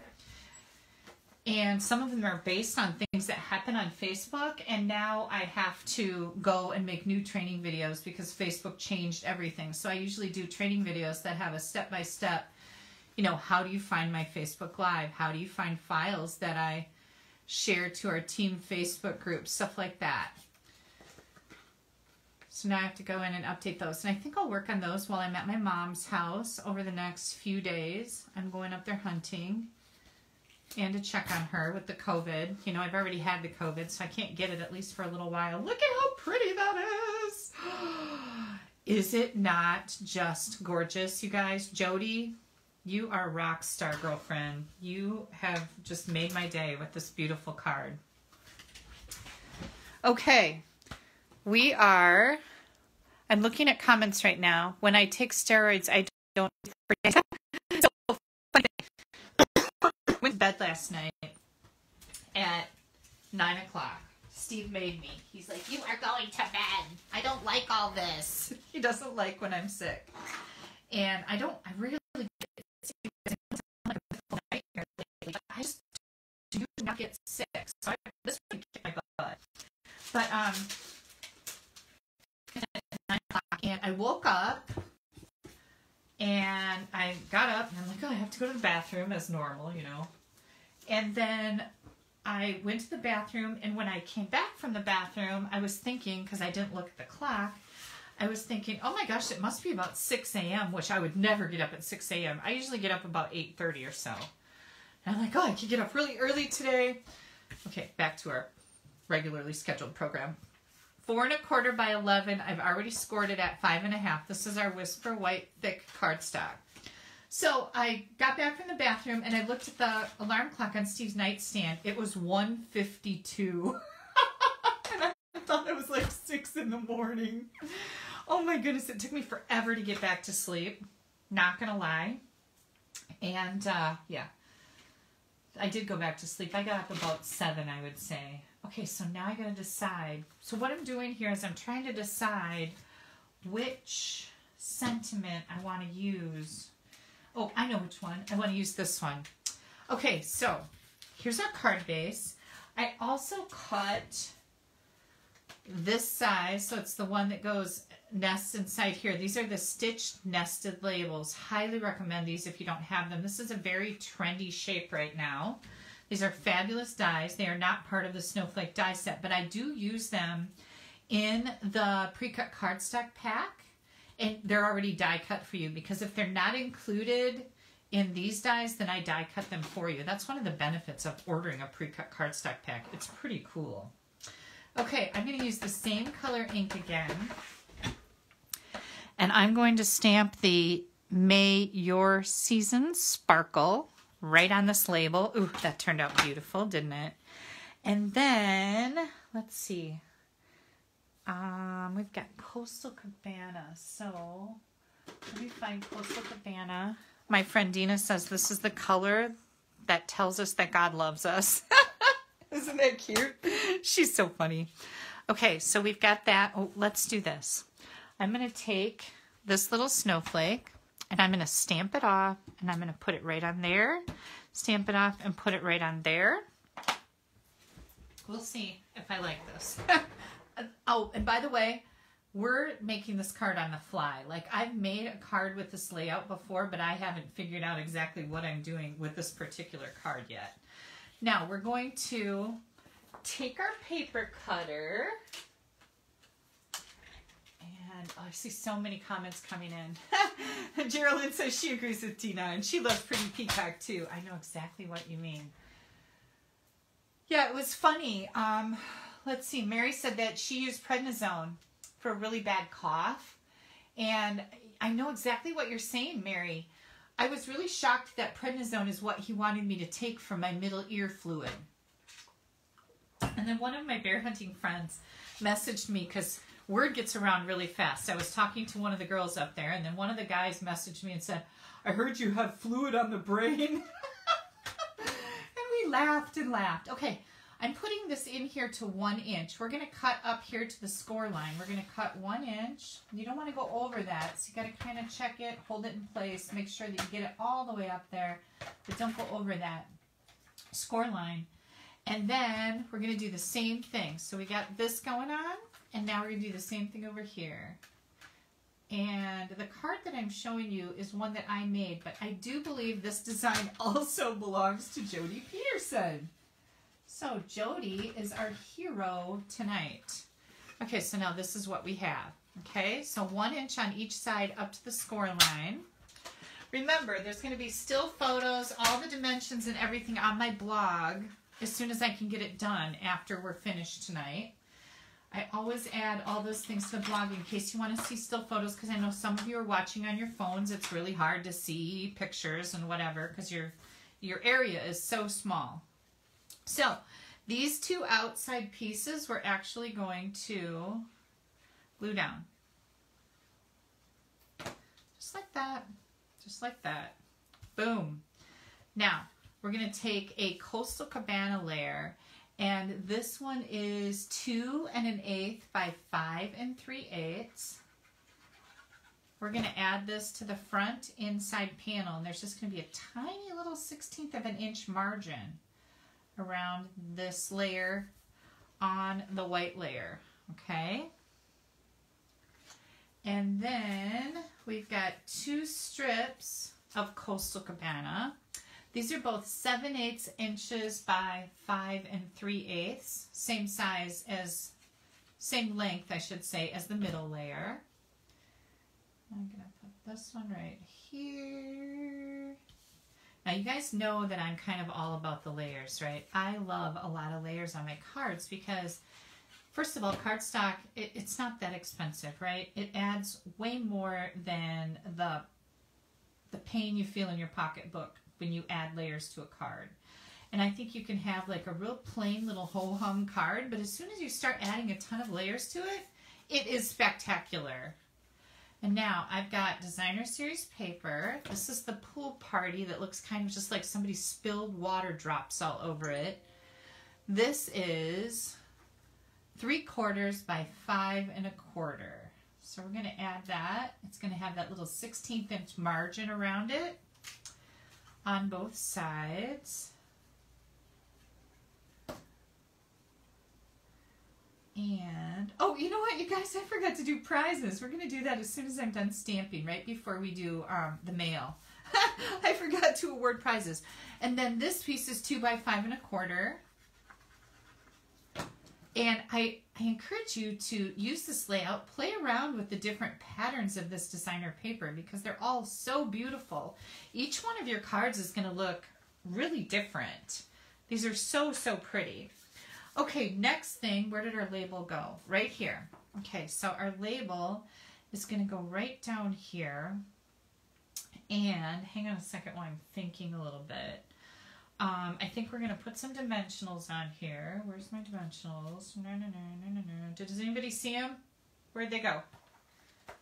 And some of them are based on things that happen on Facebook. And now I have to go and make new training videos because Facebook changed everything. So I usually do training videos that have a step-by-step -step you know, how do you find my Facebook Live? How do you find files that I share to our team Facebook group? Stuff like that. So now I have to go in and update those. And I think I'll work on those while I'm at my mom's house over the next few days. I'm going up there hunting and to check on her with the COVID. You know, I've already had the COVID, so I can't get it at least for a little while. Look at how pretty that is. Is it not just gorgeous, you guys? Jody, you are rock star, girlfriend. You have just made my day with this beautiful card. Okay, we are. I'm looking at comments right now. When I take steroids, I don't. so funny. Went to bed last night at nine o'clock. Steve made me. He's like, "You are going to bed. I don't like all this." He doesn't like when I'm sick, and I don't. I really I just do not get sick. So I, this would kick my butt. But um, and I woke up and I got up and I'm like, oh, I have to go to the bathroom as normal, you know. And then I went to the bathroom, and when I came back from the bathroom, I was thinking, because I didn't look at the clock, I was thinking, oh my gosh, it must be about 6 a.m., which I would never get up at 6 a.m. I usually get up about 8.30 or so. And I'm like, oh, I can get up really early today. Okay, back to our regularly scheduled program. Four and a quarter by 11. I've already scored it at five and a half. This is our Whisper White Thick cardstock. So I got back from the bathroom and I looked at the alarm clock on Steve's nightstand. It was 152. and I thought it was like six in the morning. Oh my goodness, it took me forever to get back to sleep. Not gonna lie. And uh, yeah, I did go back to sleep. I got up about seven, I would say. Okay, so now I gotta decide. So what I'm doing here is I'm trying to decide which sentiment I want to use. Oh, I know which one. I want to use this one. Okay, so here's our card base. I also cut this size, so it's the one that goes nests inside here. These are the stitched nested labels. Highly recommend these if you don't have them. This is a very trendy shape right now. These are fabulous dies. They are not part of the Snowflake die set, but I do use them in the pre-cut cardstock pack. And they're already die cut for you because if they're not included in these dies, then I die cut them for you. That's one of the benefits of ordering a pre-cut cardstock pack. It's pretty cool. Okay, I'm going to use the same color ink again. And I'm going to stamp the May your season sparkle right on this label. Ooh, that turned out beautiful, didn't it? And then, let's see. Um, we've got Coastal Cabana. So, let me find Coastal Cabana. My friend Dina says this is the color that tells us that God loves us. Isn't that cute? She's so funny. Okay, so we've got that. Oh, let's do this. I'm going to take this little snowflake and I'm going to stamp it off and I'm going to put it right on there. Stamp it off and put it right on there. We'll see if I like this. oh, and by the way, we're making this card on the fly. Like I've made a card with this layout before, but I haven't figured out exactly what I'm doing with this particular card yet. Now we're going to take our paper cutter and oh, I see so many comments coming in. Geraldine says she agrees with Tina and she loves Pretty Peacock too. I know exactly what you mean. Yeah, it was funny. Um, let's see. Mary said that she used prednisone for a really bad cough. And I know exactly what you're saying, Mary. I was really shocked that prednisone is what he wanted me to take for my middle ear fluid. And then one of my bear hunting friends messaged me because word gets around really fast. I was talking to one of the girls up there, and then one of the guys messaged me and said, I heard you have fluid on the brain. and we laughed and laughed. Okay, I'm putting this in here to one inch. We're going to cut up here to the score line. We're going to cut one inch. You don't want to go over that, so you got to kind of check it, hold it in place, make sure that you get it all the way up there, but don't go over that score line. And then we're going to do the same thing. So we got this going on, and now we're going to do the same thing over here. And the card that I'm showing you is one that I made, but I do believe this design also belongs to Jody Peterson. So Jody is our hero tonight. Okay, so now this is what we have. Okay, so one inch on each side up to the score line. Remember, there's going to be still photos, all the dimensions and everything on my blog as soon as I can get it done after we're finished tonight. I always add all those things to the blog in case you want to see still photos because I know some of you are watching on your phones. It's really hard to see pictures and whatever because your, your area is so small. So these two outside pieces we're actually going to glue down. Just like that. Just like that. Boom. Now, we're going to take a Coastal Cabana layer and this one is two and an eighth by five and three eighths. We're going to add this to the front inside panel, and there's just going to be a tiny little 16th of an inch margin around this layer on the white layer, okay? And then we've got two strips of Coastal Cabana. These are both 7 eighths inches by 5 and 3 eighths, same size as, same length, I should say, as the middle layer. I'm going to put this one right here. Now you guys know that I'm kind of all about the layers, right? I love a lot of layers on my cards because first of all, cardstock, it, it's not that expensive, right? It adds way more than the, the pain you feel in your pocketbook when you add layers to a card. And I think you can have like a real plain little ho-hum card, but as soon as you start adding a ton of layers to it, it is spectacular. And now I've got designer series paper. This is the pool party that looks kind of just like somebody spilled water drops all over it. This is three quarters by five and a quarter. So we're to add that. It's to have that little 16th inch margin around it on both sides. And, oh, you know what, you guys, I forgot to do prizes. We're going to do that as soon as I'm done stamping, right before we do um, the mail. I forgot to award prizes. And then this piece is two by five and a quarter. And I, I encourage you to use this layout, play around with the different patterns of this designer paper because they're all so beautiful. Each one of your cards is going to look really different. These are so, so pretty. Okay, next thing, where did our label go? Right here. Okay, so our label is going to go right down here. And hang on a second while I'm thinking a little bit. Um, I think we're going to put some dimensionals on here. Where's my dimensionals? No, no, no, no, no, no. Does anybody see them? Where'd they go?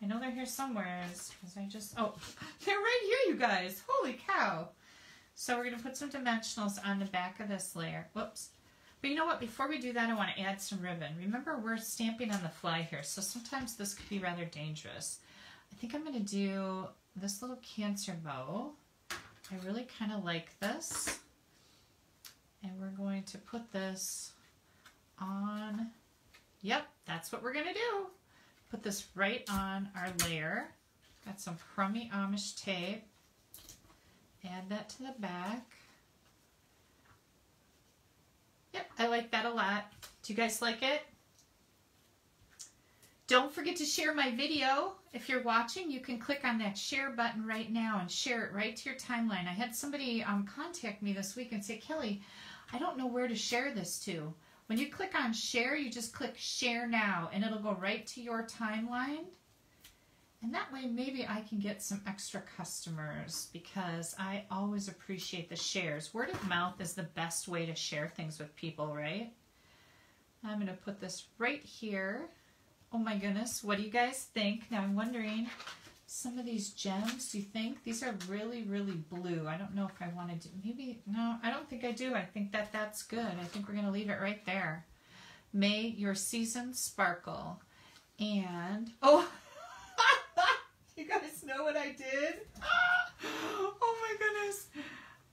I know they're here somewhere. Because I just... Oh, they're right here, you guys. Holy cow. So we're going to put some dimensionals on the back of this layer. Whoops. But you know what? Before we do that, I want to add some ribbon. Remember, we're stamping on the fly here, so sometimes this could be rather dangerous. I think I'm going to do this little cancer bow. I really kind of like this. And we're going to put this on, yep, that's what we're going to do. Put this right on our layer. Got some crummy Amish tape. Add that to the back. Yep, I like that a lot. Do you guys like it? Don't forget to share my video. If you're watching, you can click on that share button right now and share it right to your timeline. I had somebody um, contact me this week and say, Kelly, I don't know where to share this to. When you click on share, you just click share now and it'll go right to your timeline. And that way maybe I can get some extra customers because I always appreciate the shares. Word of mouth is the best way to share things with people, right? I'm to put this right here. Oh my goodness, what do you guys think? Now I'm wondering, some of these gems, you think? These are really, really blue. I don't know if I want to do, maybe, no, I don't think I do. I think that that's good. I think we're going to leave it right there. May your season sparkle. And, oh, you guys know what I did? Oh my goodness.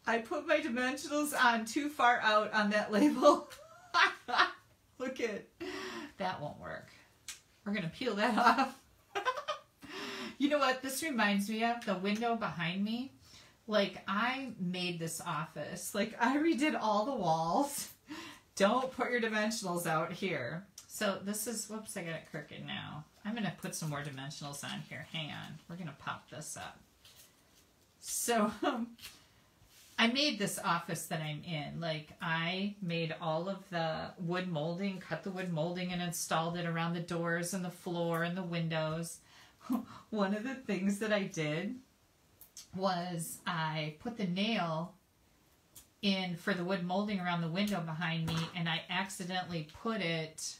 I put my dimensionals on too far out on that label. Look at, that won't work. We're going to peel that off. You know what this reminds me of? The window behind me. Like I made this office. Like I redid all the walls. Don't put your dimensionals out here. So this is, whoops, I got it crooked now. I'm going to put some more dimensionals on here. Hang on. We're going to pop this up. So um, I made this office that I'm in. Like I made all of the wood molding, cut the wood molding and installed it around the doors and the floor and the windows. One of the things that I did was I put the nail in for the wood molding around the window behind me and I accidentally put it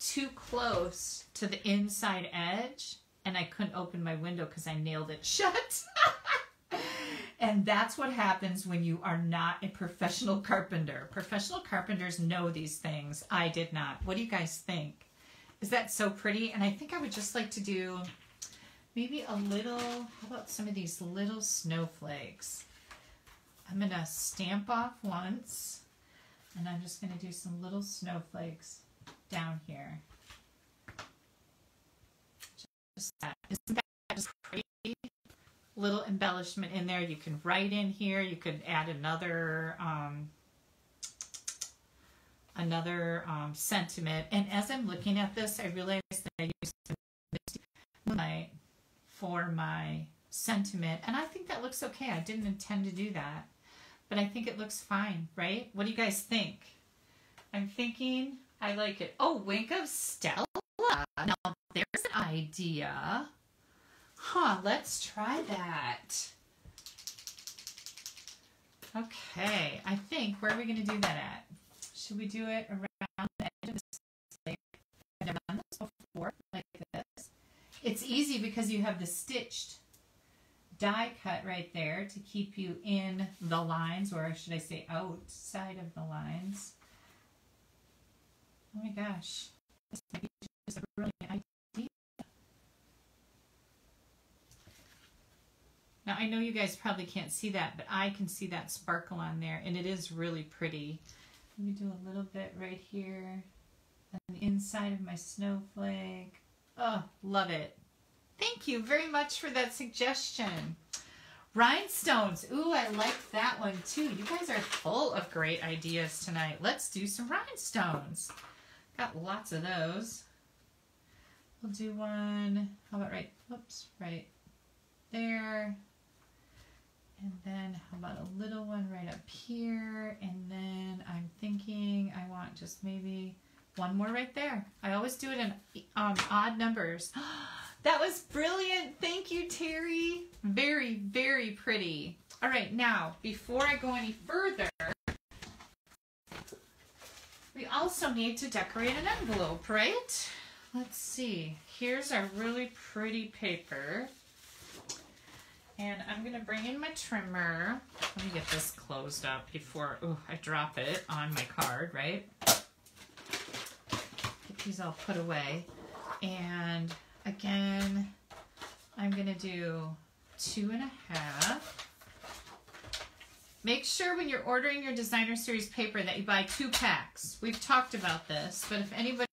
too close to the inside edge and I couldn't open my window because I nailed it shut. and that's what happens when you are not a professional carpenter. Professional carpenters know these things. I did not. What do you guys think? Is that so pretty? And I think I would just like to do maybe a little, how about some of these little snowflakes? I'm going to stamp off once and I'm just going to do some little snowflakes down here. Just that. Isn't that just pretty? Little embellishment in there. You can write in here. You could add another um, another um, sentiment. And as I'm looking at this, I realized that I used moonlight for my sentiment. And I think that looks okay. I didn't intend to do that. But I think it looks fine, right? What do you guys think? I'm thinking I like it. Oh, Wink of Stella. Now, there's an idea. Huh, let's try that. Okay, I think, where are we going to do that at? Should we do it around the edge of? I've never done this before, like this. It's easy because you have the stitched die cut right there to keep you in the lines, or should I say outside of the lines. Oh my gosh. This might be just a brilliant idea. Now I know you guys probably can't see that, but I can see that sparkle on there and it is really pretty. Let me do a little bit right here on the inside of my snowflake. Oh, love it. Thank you very much for that suggestion. Rhinestones. Ooh, I like that one too. You guys are full of great ideas tonight. Let's do some rhinestones. Got lots of those. We'll do one, how about right, whoops, right there. And then how about a little one right up here? And then I'm thinking I want just maybe one more right there. I always do it in um, odd numbers. That was brilliant. Thank you, Terry. Very, very pretty. All right, now, before I go any further, we also need to decorate an envelope, right? Let's see. Here's our really pretty paper. And I'm going to bring in my trimmer. Let me get this closed up before oh, I drop it on my card, right? Get these all put away. And again, I'm going to do two and a half. Make sure when you're ordering your designer series paper that you buy two packs. We've talked about this, but if anybody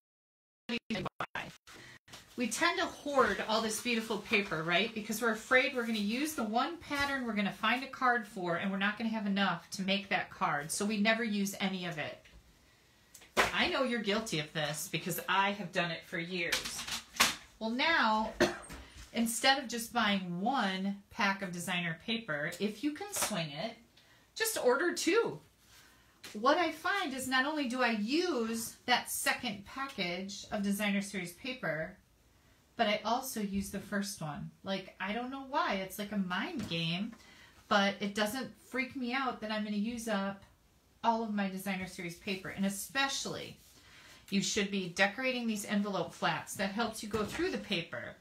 we tend to hoard all this beautiful paper, right? Because we're afraid we're going to use the one pattern we're going to find a card for and we're not going to have enough to make that card. So we never use any of it. I know you're guilty of this because I have done it for years. Well, now, instead of just buying one pack of designer paper, if you can swing it, just order two. What I find is not only do I use that second package of designer series paper, but I also use the first one. Like, I don't know why. It's like a mind game, but it doesn't freak me out that I'm going to use up all of my designer series paper. And especially, you should be decorating these envelope flats. That helps you go through the paper.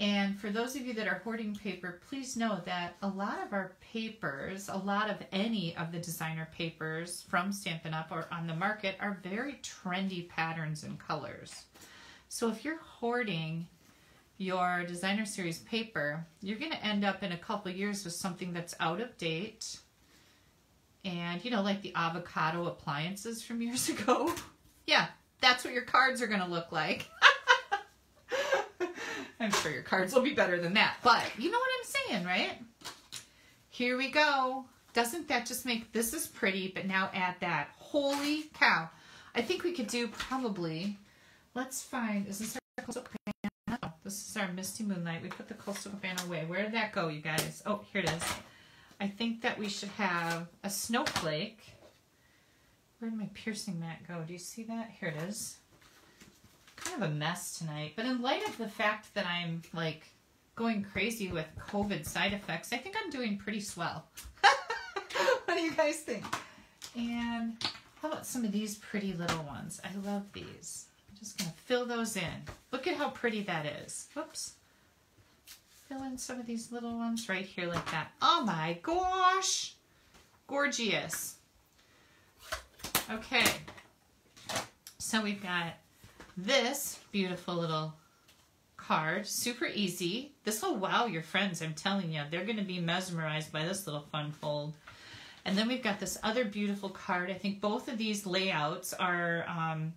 And for those of you that are hoarding paper, please know that a lot of our papers, a lot of any of the designer papers from Stampin' Up! or on the market are very trendy patterns and colors. So if you're hoarding your designer series paper, you're going to end up in a couple years with something that's out of date. And, you know, like the avocado appliances from years ago. yeah, that's what your cards are going to look like. I'm sure your cards will be better than that. But you know what I'm saying, right? Here we go. Doesn't that just make, this is pretty, but now add that. Holy cow. I think we could do probably Let's find, is this our coastal cabana? Oh, this is our Misty Moonlight. We put the coastal cabana away. Where did that go, you guys? Oh, here it is. I think that we should have a snowflake. Where did my piercing mat go? Do you see that? Here it is. Kind of a mess tonight. But in light of the fact that I'm like going crazy with COVID side effects, I think I'm doing pretty swell. what do you guys think? And how about some of these pretty little ones? I love these. Just going to fill those in. Look at how pretty that is. Whoops. Fill in some of these little ones right here like that. Oh my gosh. Gorgeous. Okay. So we've got this beautiful little card. Super easy. This will wow your friends, I'm telling you. They're going to be mesmerized by this little fun fold. And then we've got this other beautiful card. I think both of these layouts are um,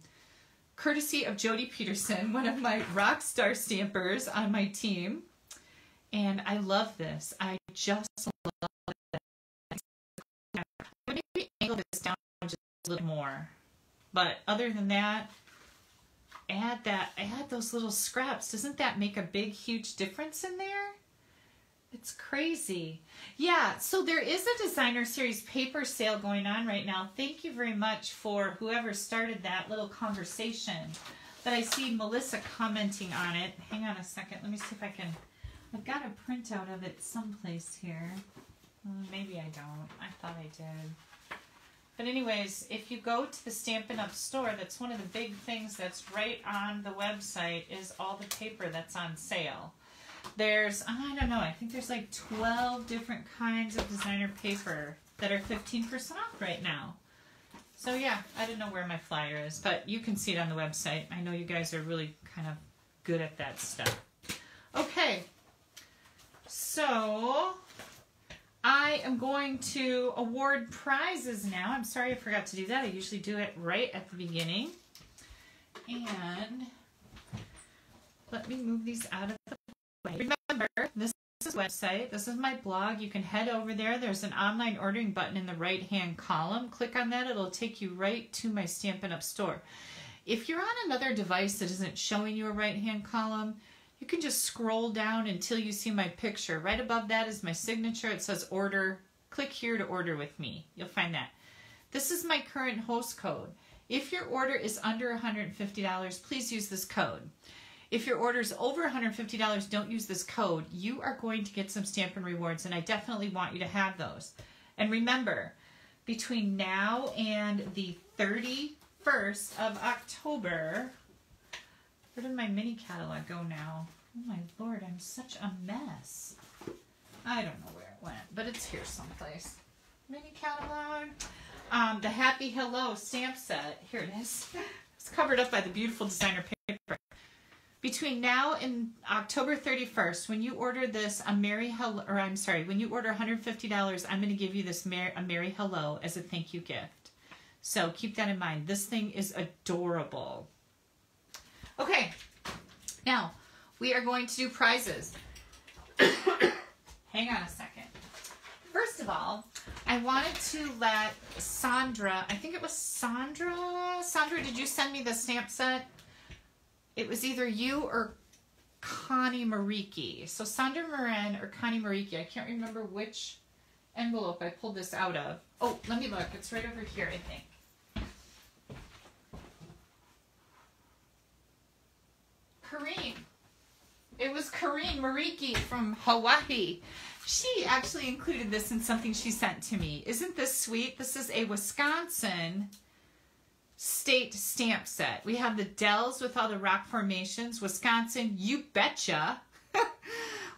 courtesy of Jody Peterson, one of my rock star stampers on my team. And I love this. I just love it. Maybe angle this down just a little more. But other than that, add that, add those little scraps. Doesn't that make a big, huge difference in there? It's crazy. Yeah, so there is a designer series paper sale going on right now. Thank you very much for whoever started that little conversation. But I see Melissa commenting on it. Hang on a second. Let me see if I can. I've got a printout of it someplace here. Uh, maybe I don't. I thought I did. But anyways, if you go to the Stampin' Up! store, that's one of the big things that's right on the website is all the paper that's on sale. There's, oh, I don't know, I think there's like 12 different kinds of designer paper that are 15% off right now. So yeah, I don't know where my flyer is, but you can see it on the website. I know you guys are really kind of good at that stuff. Okay, so I am going to award prizes now. I'm sorry I forgot to do that. I usually do it right at the beginning. And let me move these out of the Remember, this is website. This is my blog. You can head over there. There's an online ordering button in the right-hand column. Click on that. It'll take you right to my Stampin' Up! store. If you're on another device that isn't showing you a right-hand column, you can just scroll down until you see my picture. Right above that is my signature. It says order. Click here to order with me. You'll find that. This is my current host code. If your order is under $150, please use this code. If your order is over $150, don't use this code. You are going to get some Stampin' Rewards, and I definitely want you to have those. And remember, between now and the 31st of October, where did my mini catalog go now? Oh my lord, I'm such a mess. I don't know where it went, but it's here someplace. Mini catalog. Um, the Happy Hello stamp set. Here it is. It's covered up by the beautiful designer paper. Between now and October 31st, when you order this, a Merry Hello, or I'm sorry, when you order $150, I'm going to give you this Mer- a Merry Hello as a thank you gift. So keep that in mind. This thing is adorable. Okay, now we are going to do prizes. Hang on a second. First of all, I wanted to let Sandra, I think it was Sandra. Sandra, did you send me the stamp set? It was either you or Connie Mariki. So Sandra Moran or Connie Mariki. I can't remember which envelope I pulled this out of. Oh, let me look. It's right over here, I think. Kareem. It was Kareem Mariki from Hawaii. She actually included this in something she sent to me. Isn't this sweet? This is a Wisconsin state stamp set. We have the Dells with all the rock formations. Wisconsin, you betcha.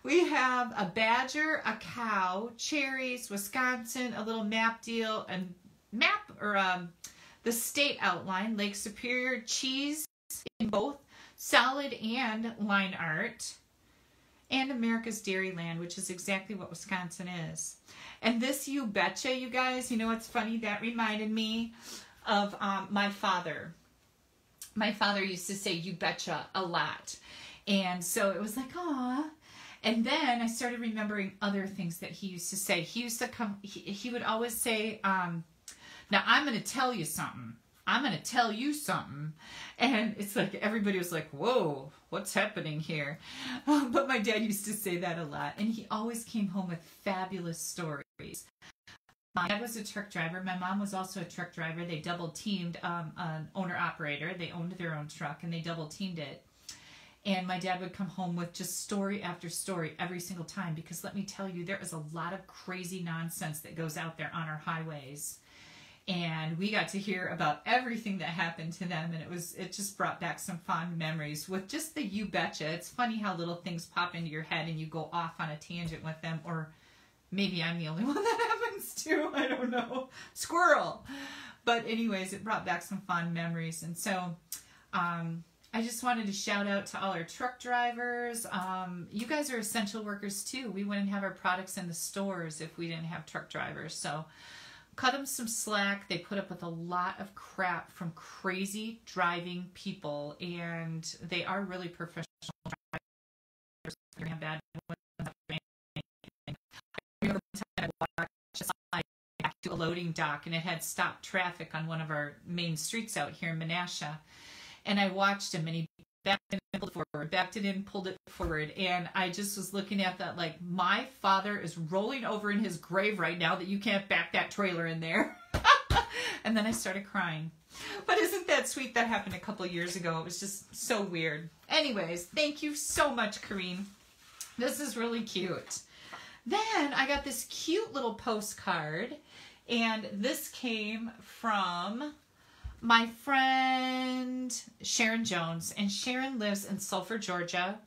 we have a badger, a cow, cherries, Wisconsin, a little map deal, and map or um, the state outline, Lake Superior, cheese in both solid and line art, and America's Dairyland, which is exactly what Wisconsin is. And this, you betcha, you guys, you know what's funny? That reminded me of um, my father. My father used to say, you betcha, a lot. And so it was like, ah. And then I started remembering other things that he used to say. He used to come, he, he would always say, um, now I'm going to tell you something. I'm going to tell you something. And it's like everybody was like, whoa, what's happening here? But my dad used to say that a lot. And he always came home with fabulous stories. My dad was a truck driver. My mom was also a truck driver. They double teamed um, an owner operator. They owned their own truck and they double teamed it. And my dad would come home with just story after story every single time because let me tell you, there is a lot of crazy nonsense that goes out there on our highways and we got to hear about everything that happened to them and it was it just brought back some fond memories with just the you betcha it's funny how little things pop into your head and you go off on a tangent with them or maybe i'm the only one that happens to i don't know squirrel but anyways it brought back some fond memories and so um, I just wanted to shout out to all our truck drivers. Um, you guys are essential workers too. We wouldn't have our products in the stores if we didn't have truck drivers. So cut them some slack. They put up with a lot of crap from crazy driving people, and they are really professional drivers. Bad I to a loading dock, and it had stopped traffic on one of our main streets out here in Menasha. And I watched him, and he backed it and pulled it forward, backed it in, pulled it forward. And I just was looking at that like, my father is rolling over in his grave right now that you can't back that trailer in there. and then I started crying. But isn't that sweet? That happened a couple years ago. It was just so weird. Anyways, thank you so much, Kareen. This is really cute. Then I got this cute little postcard, and this came from my friend Sharon Jones, and Sharon lives in Sulphur, Georgia,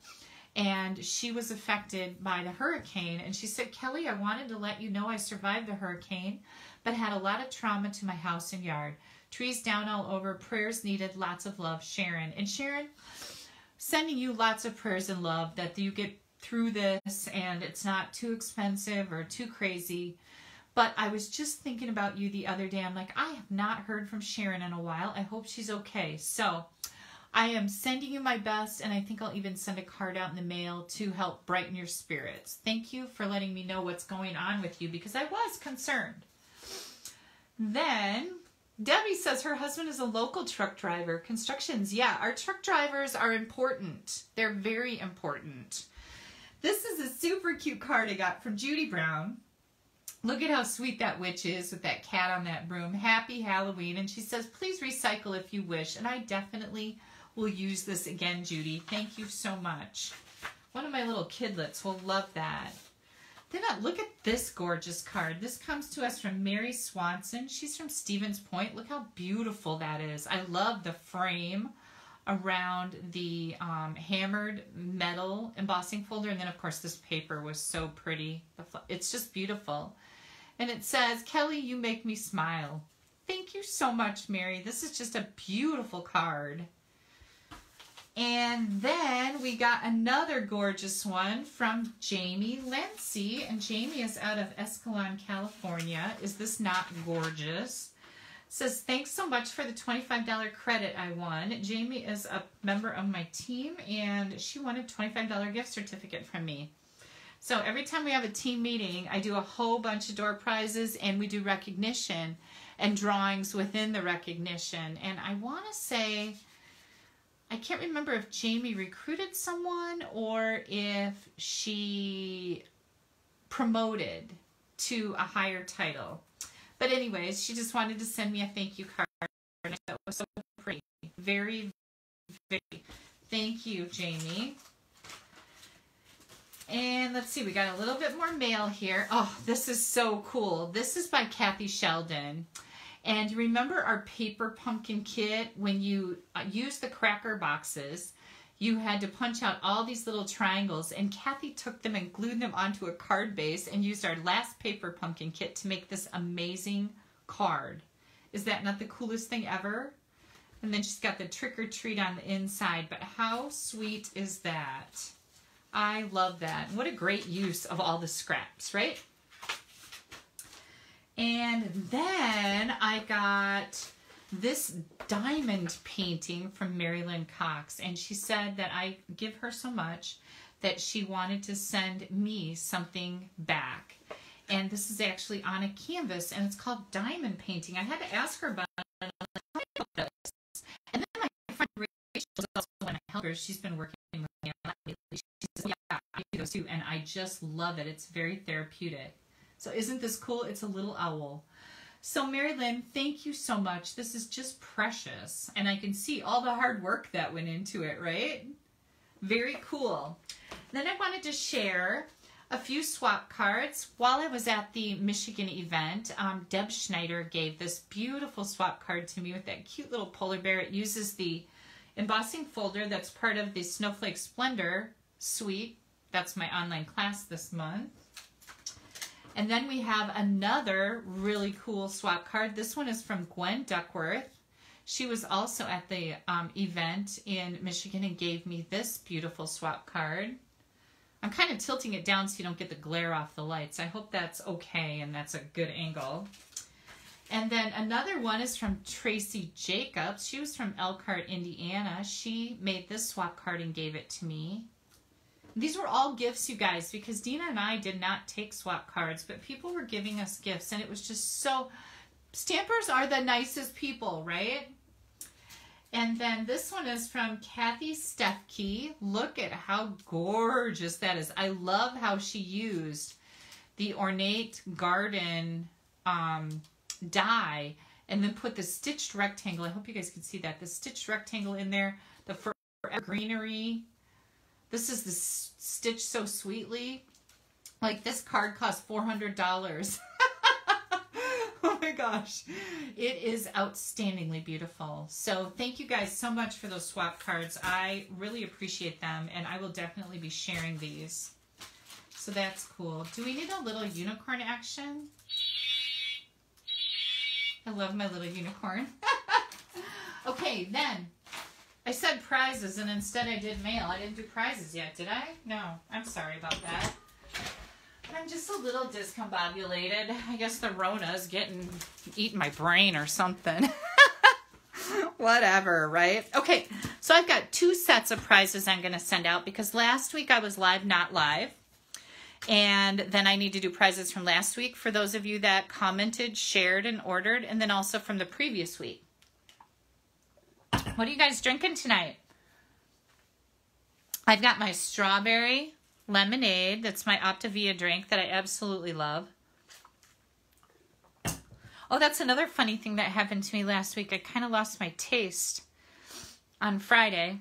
and she was affected by the hurricane. And she said, Kelly, I wanted to let you know I survived the hurricane, but had a lot of trauma to my house and yard. Trees down all over, prayers needed, lots of love, Sharon. And Sharon, sending you lots of prayers and love that you get through this and it's not too expensive or too crazy. But I was just thinking about you the other day. I'm like, I have not heard from Sharon in a while. I hope she's okay. So I am sending you my best, and I think I'll even send a card out in the mail to help brighten your spirits. Thank you for letting me know what's going on with you because I was concerned. Then Debbie says her husband is a local truck driver. Constructions, yeah, our truck drivers are important. They're very important. This is a super cute card I got from Judy Brown. Look at how sweet that witch is with that cat on that broom. Happy Halloween. And she says, please recycle if you wish. And I definitely will use this again, Judy. Thank you so much. One of my little kidlets will love that. Then uh, look at this gorgeous card. This comes to us from Mary Swanson. She's from Stevens Point. Look how beautiful that is. I love the frame around the um, hammered metal embossing folder. And then, of course, this paper was so pretty. It's just beautiful. And it says, Kelly, you make me smile. Thank you so much, Mary. This is just a beautiful card. And then we got another gorgeous one from Jamie Lency. And Jamie is out of Escalon, California. Is this not gorgeous? says, thanks so much for the $25 credit I won. Jamie is a member of my team and she won a $25 gift certificate from me. So every time we have a team meeting, I do a whole bunch of door prizes and we do recognition and drawings within the recognition. And I want to say, I can't remember if Jamie recruited someone or if she promoted to a higher title. But anyways, she just wanted to send me a thank you card. That was so pretty. Very, very. Thank you, Jamie. And let's see, we got a little bit more mail here. Oh, this is so cool. This is by Kathy Sheldon. And remember our paper pumpkin kit when you uh, use the cracker boxes, you had to punch out all these little triangles and Kathy took them and glued them onto a card base and used our last paper pumpkin kit to make this amazing card. Is that not the coolest thing ever? And then she's got the trick or treat on the inside, but how sweet is that? I love that. What a great use of all the scraps, right? And then I got this diamond painting from Marilyn Cox. And she said that I give her so much that she wanted to send me something back. And this is actually on a canvas and it's called diamond painting. I had to ask her about it. And then my friend Rachel is also one of. She's been working with me. She says, yeah, I do those too. And I just love it. It's very therapeutic. So isn't this cool? It's a little owl. So Marilyn, thank you so much. This is just precious. And I can see all the hard work that went into it, right? Very cool. Then I wanted to share a few swap cards. While I was at the Michigan event, um, Deb Schneider gave this beautiful swap card to me with that cute little polar bear. It uses the embossing folder that's part of the Snowflake Splendor suite. That's my online class this month. And then we have another really cool swap card. This one is from Gwen Duckworth. She was also at the um, event in Michigan and gave me this beautiful swap card. I'm kind of tilting it down so you don't get the glare off the lights. I hope that's okay and that's a good angle. And then another one is from Tracy Jacobs. She was from Elkhart, Indiana. She made this swap card and gave it to me. These were all gifts, you guys, because Dina and I did not take swap cards, but people were giving us gifts, and it was just so. Stampers are the nicest people, right? And then this one is from Kathy Stefke. Look at how gorgeous that is. I love how she used the ornate garden um, die and then put the stitched rectangle. I hope you guys can see that. The stitched rectangle in there, the greenery, this is the Stitch So Sweetly. Like this card cost $400. oh my gosh. It is outstandingly beautiful. So thank you guys so much for those swap cards. I really appreciate them and I will definitely be sharing these. So that's cool. Do we need a little unicorn action? I love my little unicorn. okay, then I said prizes and instead I did mail. I didn't do prizes yet, did I? No, I'm sorry about that. I'm just a little discombobulated. I guess the Rona's getting, eating my brain or something. Whatever, right? Okay, so I've got two sets of prizes I'm going to send out because last week I was live, not live. And then I need to do prizes from last week for those of you that commented, shared, and ordered, and then also from the previous week. What are you guys drinking tonight? I've got my strawberry lemonade. That's my Optavia drink that I absolutely love. Oh, that's another funny thing that happened to me last week. I kind of lost my taste. on Friday.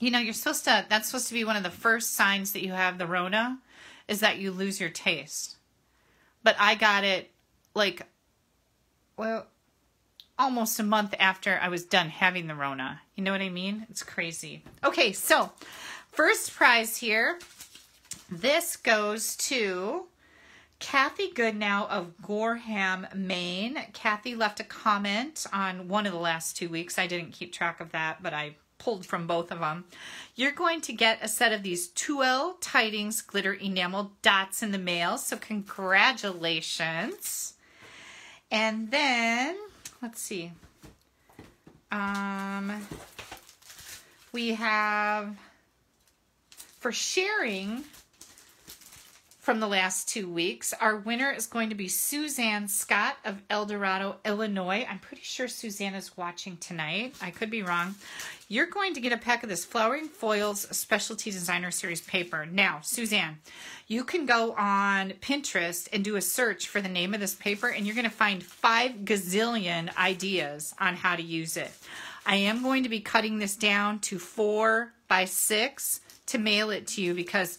You know, you're supposed to, that's supposed to be one of the first signs that you have the Rona is that you lose your taste. But I got it like, well, almost a month after I was done having the Rona. You know what I mean? It's crazy. Okay, so first prize here. This goes to Kathy Goodnow of Gorham, Maine. Kathy left a comment on one of the last two weeks. I didn't keep track of that, but I pulled from both of them. You're going to get a set of these Toile Tidings glitter enamel dots in the mail. So congratulations. And then, let's see. Um, we have, for sharing, from the last two weeks. Our winner is going to be Suzanne Scott of Eldorado, Illinois. I'm pretty sure Suzanne is watching tonight. I could be wrong. You're going to get a pack of this Flowering Foils Specialty Designer Series paper. Now, Suzanne, you can go on Pinterest and do a search for the name of this paper, and you're going to find five gazillion ideas on how to use it. I am going to be cutting this down to four by six to mail it to you because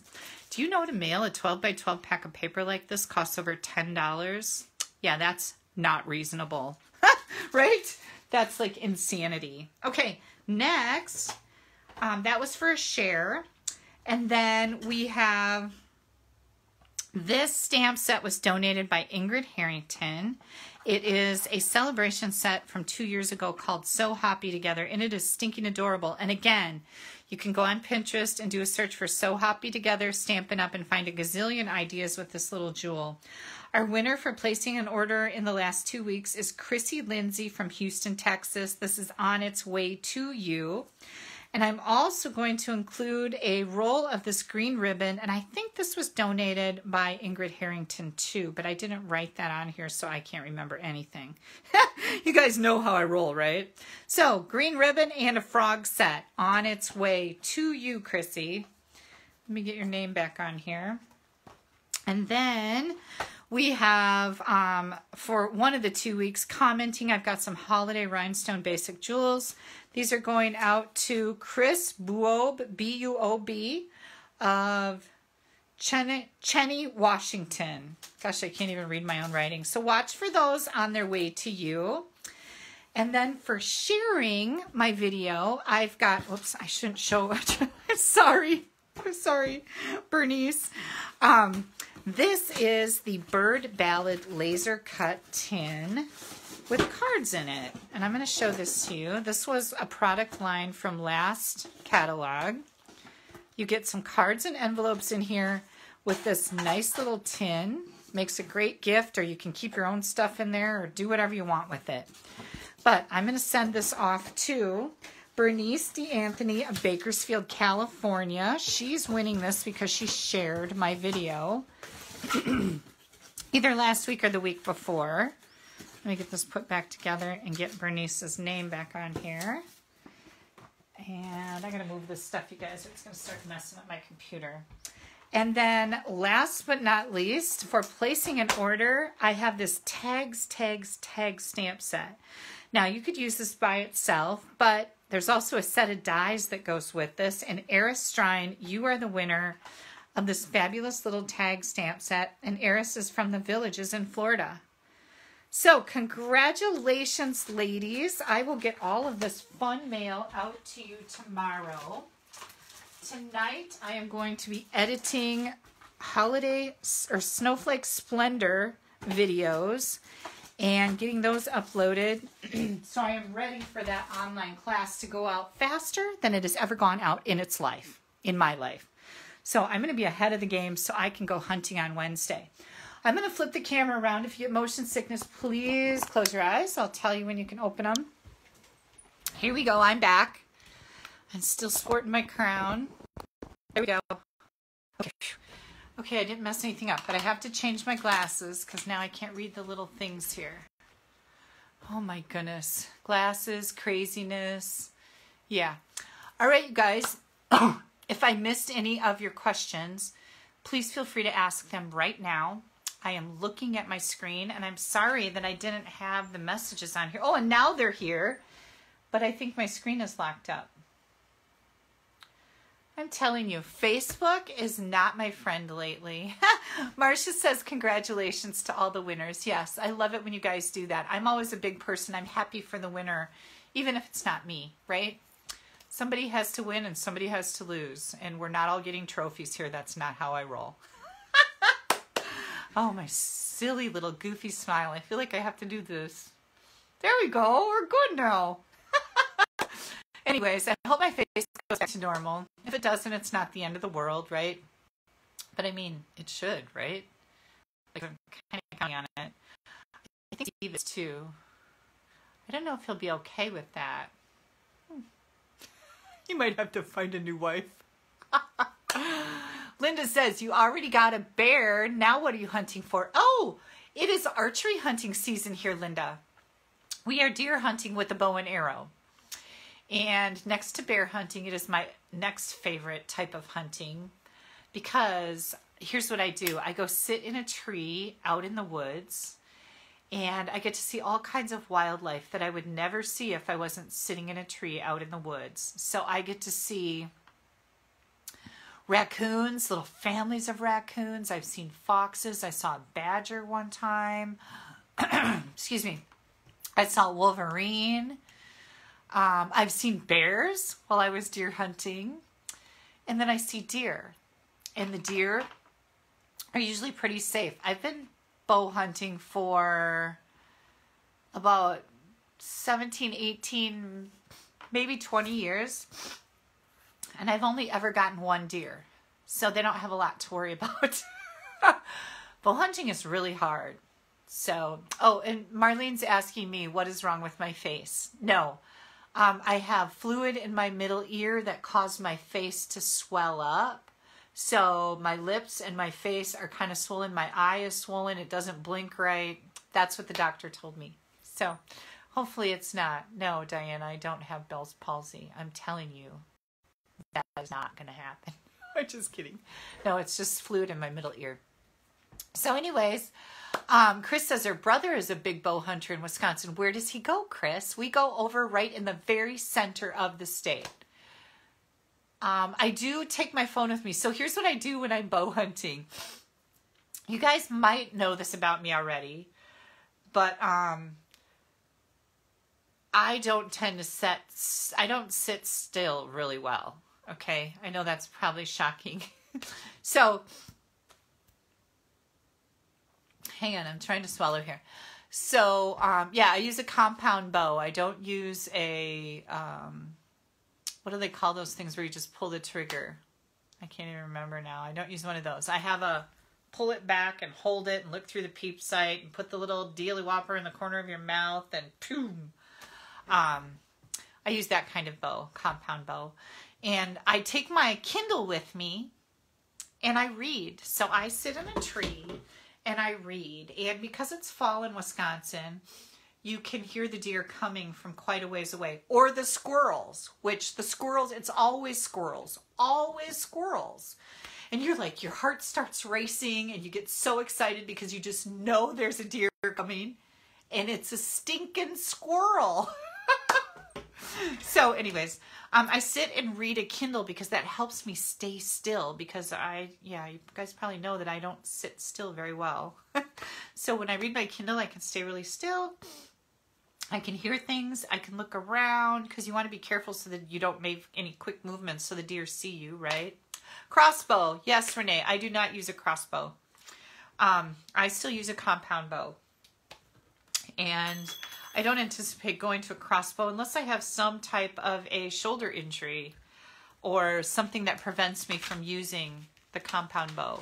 do you know to mail a 12 by 12 pack of paper like this costs over $10? Yeah, that's not reasonable, right? That's like insanity. Okay, next, um, that was for a share. And then we have this stamp set was donated by Ingrid Harrington. It is a celebration set from two years ago called So Happy Together, and it is stinking adorable. And again, you can go on Pinterest and do a search for So Happy Together, Stampin' Up, and find a gazillion ideas with this little jewel. Our winner for placing an order in the last two weeks is Chrissy Lindsay from Houston, Texas. This is on its way to you. And I'm also going to include a roll of this green ribbon. And I think this was donated by Ingrid Harrington too, but I didn't write that on here, so I can't remember anything. you guys know how I roll, right? So green ribbon and a frog set on its way to you, Chrissy. Let me get your name back on here. And then we have, um, for one of the two weeks, commenting, I've got some holiday rhinestone basic jewels. These are going out to Chris Buob, B-U-O-B, of Cheney, Washington. Gosh, I can't even read my own writing. So watch for those on their way to you. And then for sharing my video, I've got, whoops, I shouldn't show it. Sorry. I'm sorry, Bernice. Um, this is the Bird Ballad Laser Cut Tin with cards in it. And I'm going to show this to you. This was a product line from last catalog. You get some cards and envelopes in here with this nice little tin. Makes a great gift or you can keep your own stuff in there or do whatever you want with it. But I'm going to send this off to Bernice DeAnthony of Bakersfield, California. She's winning this because she shared my video. either last week or the week before. Let me get this put back together and get Bernice's name back on here. And I'm going to move this stuff, you guys, it's going to start messing up my computer. And then last but not least, for placing an order, I have this tags, tags, tags stamp set. Now, you could use this by itself, but there's also a set of dies that goes with this. And Eris Strine, you are the winner of this fabulous little tag stamp set, and Eris is from the Villages in Florida. So congratulations, ladies. I will get all of this fun mail out to you tomorrow. Tonight, I am going to be editing holiday or snowflake splendor videos and getting those uploaded. so I am ready for that online class to go out faster than it has ever gone out in its life, in my life. So I'm going to be ahead of the game so I can go hunting on Wednesday. I'm going to flip the camera around. If you get motion sickness, please close your eyes. I'll tell you when you can open them. Here we go. I'm back. I'm still sporting my crown. There we go. Okay. Okay, I didn't mess anything up, but I have to change my glasses because now I can't read the little things here. Oh my goodness. Glasses, craziness. Yeah. All right, you guys. If I missed any of your questions, please feel free to ask them right now. I am looking at my screen and I'm sorry that I didn't have the messages on here. Oh, and now they're here, but I think my screen is locked up. I'm telling you, Facebook is not my friend lately. Marcia says, Congratulations to all the winners. Yes, I love it when you guys do that. I'm always a big person. I'm happy for the winner, even if it's not me, right? Somebody has to win and somebody has to lose. And we're not all getting trophies here. That's not how I roll. oh, my silly little goofy smile. I feel like I have to do this. There we go. We're good now. Anyways, I hope my face goes back to normal. If it doesn't, it's not the end of the world, right? But I mean, it should, right? Like I'm kind of counting on it. I think Steve is too. I don't know if he'll be okay with that. Hmm. He might have to find a new wife. Linda says, You already got a bear. Now what are you hunting for? Oh, it is archery hunting season here, Linda. We are deer hunting with a bow and arrow. And next to bear hunting, it is my next favorite type of hunting because here's what I do I go sit in a tree out in the woods and I get to see all kinds of wildlife that I would never see if I wasn't sitting in a tree out in the woods. So I get to see raccoons, little families of raccoons. I've seen foxes. I saw a badger one time. Excuse me. I saw a Wolverine. Um, I've seen bears while I was deer hunting. And then I see deer. And the deer are usually pretty safe. I've been bow hunting for about 17, 18, maybe 20 years. And I've only ever gotten one deer. So they don't have a lot to worry about. bow hunting is really hard. So, oh, and Marlene's asking me what is wrong with my face. No, um, I have fluid in my middle ear that caused my face to swell up. So my lips and my face are kind of swollen. My eye is swollen. It doesn't blink right. That's what the doctor told me. So hopefully it's not. No, Diana, I don't have Bell's palsy. I'm telling you, that is not going to happen. I'm just kidding. No, it's just fluid in my middle ear. So, anyways, um, Chris says her brother is a big bow hunter in Wisconsin. Where does he go, Chris? We go over right in the very center of the state. Um, I do take my phone with me. So here's what I do when I'm bow hunting. You guys might know this about me already, but um, I don't tend to set, I don't sit still really well. Okay. I know that's probably shocking. so hang on, I'm trying to swallow here. So, um, yeah, I use a compound bow. I don't use a, um, what do they call those things where you just pull the trigger? I can't even remember now. I don't use one of those. I have a pull it back and hold it and look through the peep sight and put the little dealy whopper in the corner of your mouth and boom. Um, I use that kind of bow, compound bow. And I take my Kindle with me and I read. So I sit in a tree and I read. And because it's fall in Wisconsin, you can hear the deer coming from quite a ways away. Or the squirrels, which the squirrels, it's always squirrels, always squirrels. And you're like, your heart starts racing and you get so excited because you just know there's a deer coming and it's a stinking squirrel. so, anyways, um, I sit and read a Kindle because that helps me stay still because I, yeah, you guys probably know that I don't sit still very well. so when I read my Kindle, I can stay really still. I can hear things. I can look around because you want to be careful so that you don't make any quick movements so the deer see you, right? Crossbow. Yes, Renee, I do not use a crossbow. Um, I still use a compound bow. And I don't anticipate going to a crossbow unless I have some type of a shoulder injury or something that prevents me from using the compound bow.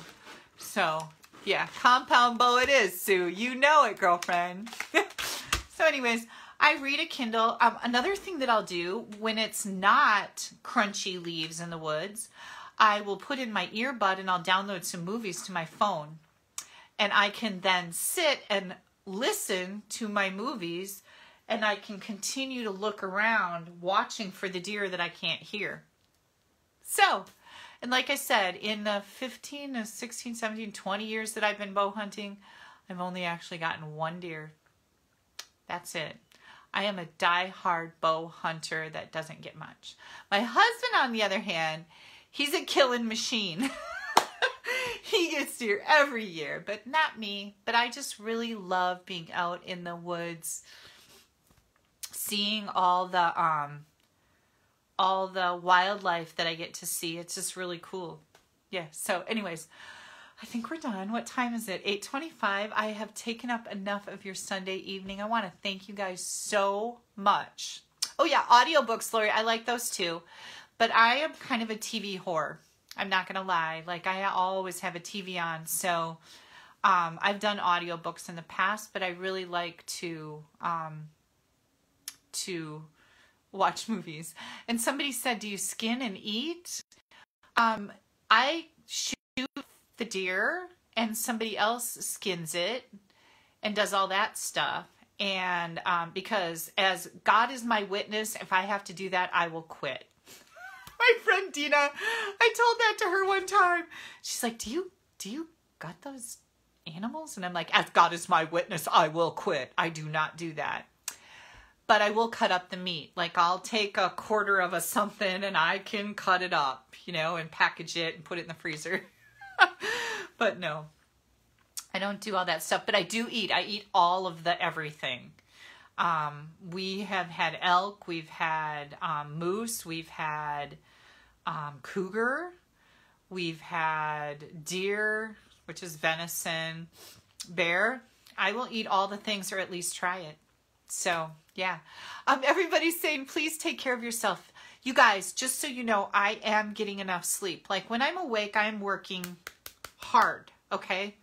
So, yeah, compound bow it is, Sue. You know it, girlfriend. so, anyways, I read a Kindle. Um, another thing that I'll do when it's not crunchy leaves in the woods, I will put in my earbud and I'll download some movies to my phone. And I can then sit and listen to my movies and I can continue to look around watching for the deer that I can't hear. So, and like I said, in the 15, uh, 16, 17, 20 years that I've been bow hunting, I've only actually gotten one deer. That's it. I am a die-hard bow hunter that doesn't get much. My husband, on the other hand, he's a killing machine. he gets deer every year, but not me. But I just really love being out in the woods, seeing all the um all the wildlife that I get to see. It's just really cool. Yeah. So, anyways, I think we're done. What time is it? 8:25. I have taken up enough of your Sunday evening. I want to thank you guys so much. Oh yeah, audiobooks, Lori. I like those too. But I am kind of a TV whore. I'm not going to lie. Like I always have a TV on. So um, I've done audiobooks in the past, but I really like to um, to watch movies. And somebody said, "Do you skin and eat?" Um, I shoot the deer, and somebody else skins it and does all that stuff. And um, because, as God is my witness, if I have to do that, I will quit. My friend Dina, I told that to her one time. She's like, "Do you do you got those animals?" And I'm like, "As God is my witness, I will quit. I do not do that." but I will cut up the meat. Like I'll take a quarter of a something and I can cut it up, you know, and package it and put it in the freezer. but no, I don't do all that stuff. But I do eat. I eat all of the everything. Um, we have had elk, we've had um, moose, we've had um, cougar, we've had deer, which is venison, bear. I will eat all the things or at least try it. So yeah. Um, everybody's saying, please take care of yourself. You guys, just so you know, I am getting enough sleep. Like when I'm awake, I'm working hard, okay?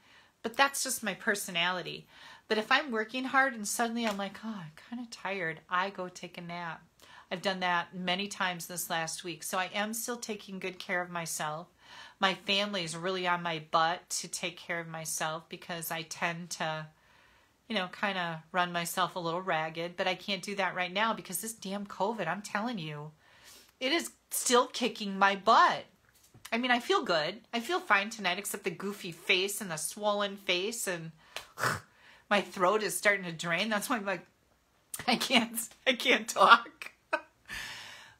But that's just my personality. But if I'm working hard and suddenly I'm like, oh, I'm kind of tired, I go take a nap. I've done that many times this last week. So I am still taking good care of myself. My family is really on my butt to take care of myself because I tend to you know, kind of run myself a little ragged, but I can't do that right now because this damn COVID, I'm telling you, it is still kicking my butt. I mean, I feel good. I feel fine tonight, except the goofy face and the swollen face, and my throat is starting to drain. That's why I'm like, I can't, I can't talk.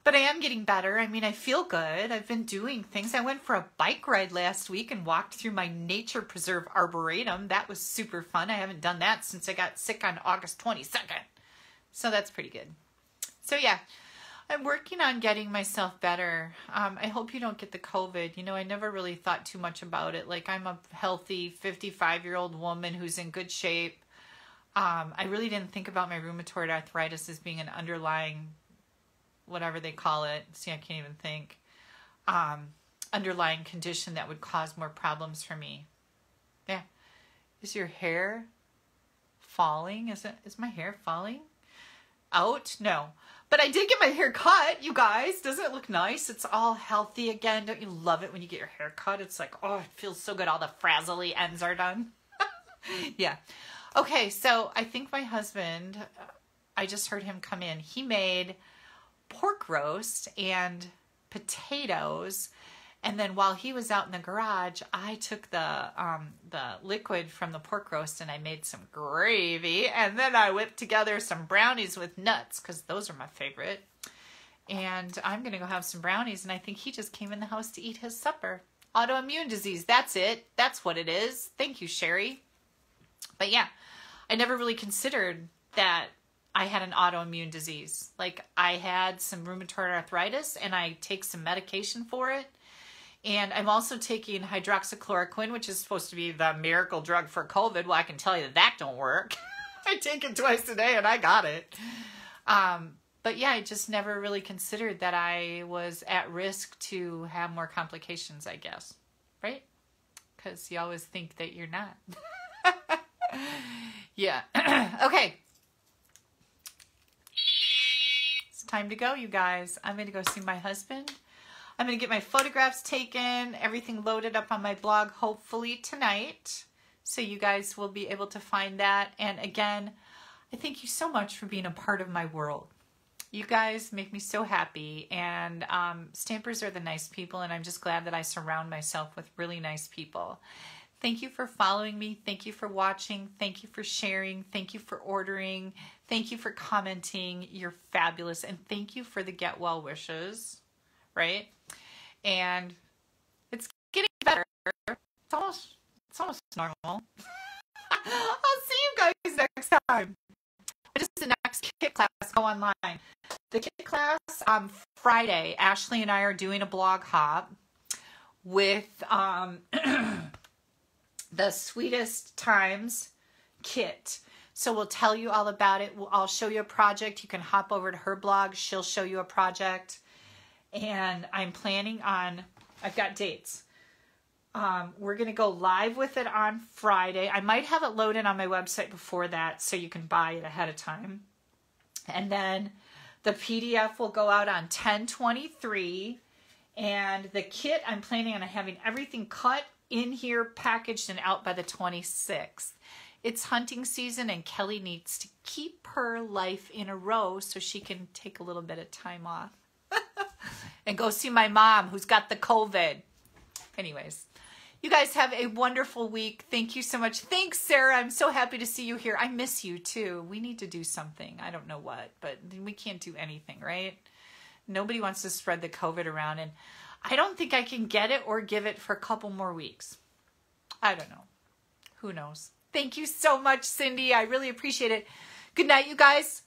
But I am getting better. I mean, I feel good. I've been doing things. I went for a bike ride last week and walked through my nature preserve arboretum. That was super fun. I haven't done that since I got sick on August 22nd. So that's pretty good. So yeah, I'm working on getting myself better. Um, I hope you don't get the COVID. You know, I never really thought too much about it. Like I'm a healthy 55 year old woman who's in good shape. Um, I really didn't think about my rheumatoid arthritis as being an underlying whatever they call it. See, I can't even think. Um, underlying condition that would cause more problems for me. Yeah. Is your hair falling? Is it is my hair falling out? No. But I did get my hair cut, you guys. Doesn't it look nice? It's all healthy again. Don't you love it when you get your hair cut? It's like, oh, it feels so good. All the frazzly ends are done. yeah. Okay, so I think my husband, I just heard him come in. He made pork roast and potatoes. And then while he was out in the garage, I took the um, the liquid from the pork roast and I made some gravy. And then I whipped together some brownies with nuts because those are my favorite. And I'm going to go have some brownies. And I think he just came in the house to eat his supper. Autoimmune disease. That's it. That's what it is. Thank you, Sherry. But yeah, I never really considered that I had an autoimmune disease. Like I had some rheumatoid arthritis and I take some medication for it. And I'm also taking hydroxychloroquine, which is supposed to be the miracle drug for COVID. Well, I can tell you that, that don't work. I take it twice a day and I got it. Um, but yeah, I just never really considered that I was at risk to have more complications, I guess. Right? Because you always think that you're not. yeah. okay. Time to go, you guys. I'm going to go see my husband. I'm going to get my photographs taken, everything loaded up on my blog, hopefully tonight. So you guys will be able to find that. And again, I thank you so much for being a part of my world. You guys make me so happy. And um, Stampers are the nice people, and I'm just glad that I surround myself with really nice people. Thank you for following me. Thank you for watching. Thank you for sharing. Thank you for ordering. Thank you for commenting. You're fabulous. And thank you for the get well wishes, right? and it's getting better. It's almost it's almost normal. I'll see you guys next time. Just the next kit class go online. The kit class on um, Friday, Ashley and I are doing a blog hop with um, the sweetest times kit. So we'll tell you all about it. I'll show you a project. You can hop over to her blog. She'll show you a project. And I'm planning on, I've got dates. Um, we're going to go live with it on Friday. I might have it loaded on my website before that so you can buy it ahead of time. And then the PDF will go out on 1023. And the kit, I'm planning on having everything cut in here, packaged, and out by the 26th. It's hunting season, and Kelly needs to keep her life in a row so she can take a little bit of time off and go see my mom who's got the COVID. Anyways, you guys have a wonderful week. Thank you so much. Thanks, Sarah. I'm so happy to see you here. I miss you too. We need to do something. I don't know what, but we can't do anything, right? Nobody wants to spread the COVID around, and I don't think I can get it or give it for a couple more weeks. I don't know. Who knows? Thank you so much, Cindy. I really appreciate it. Good night, you guys.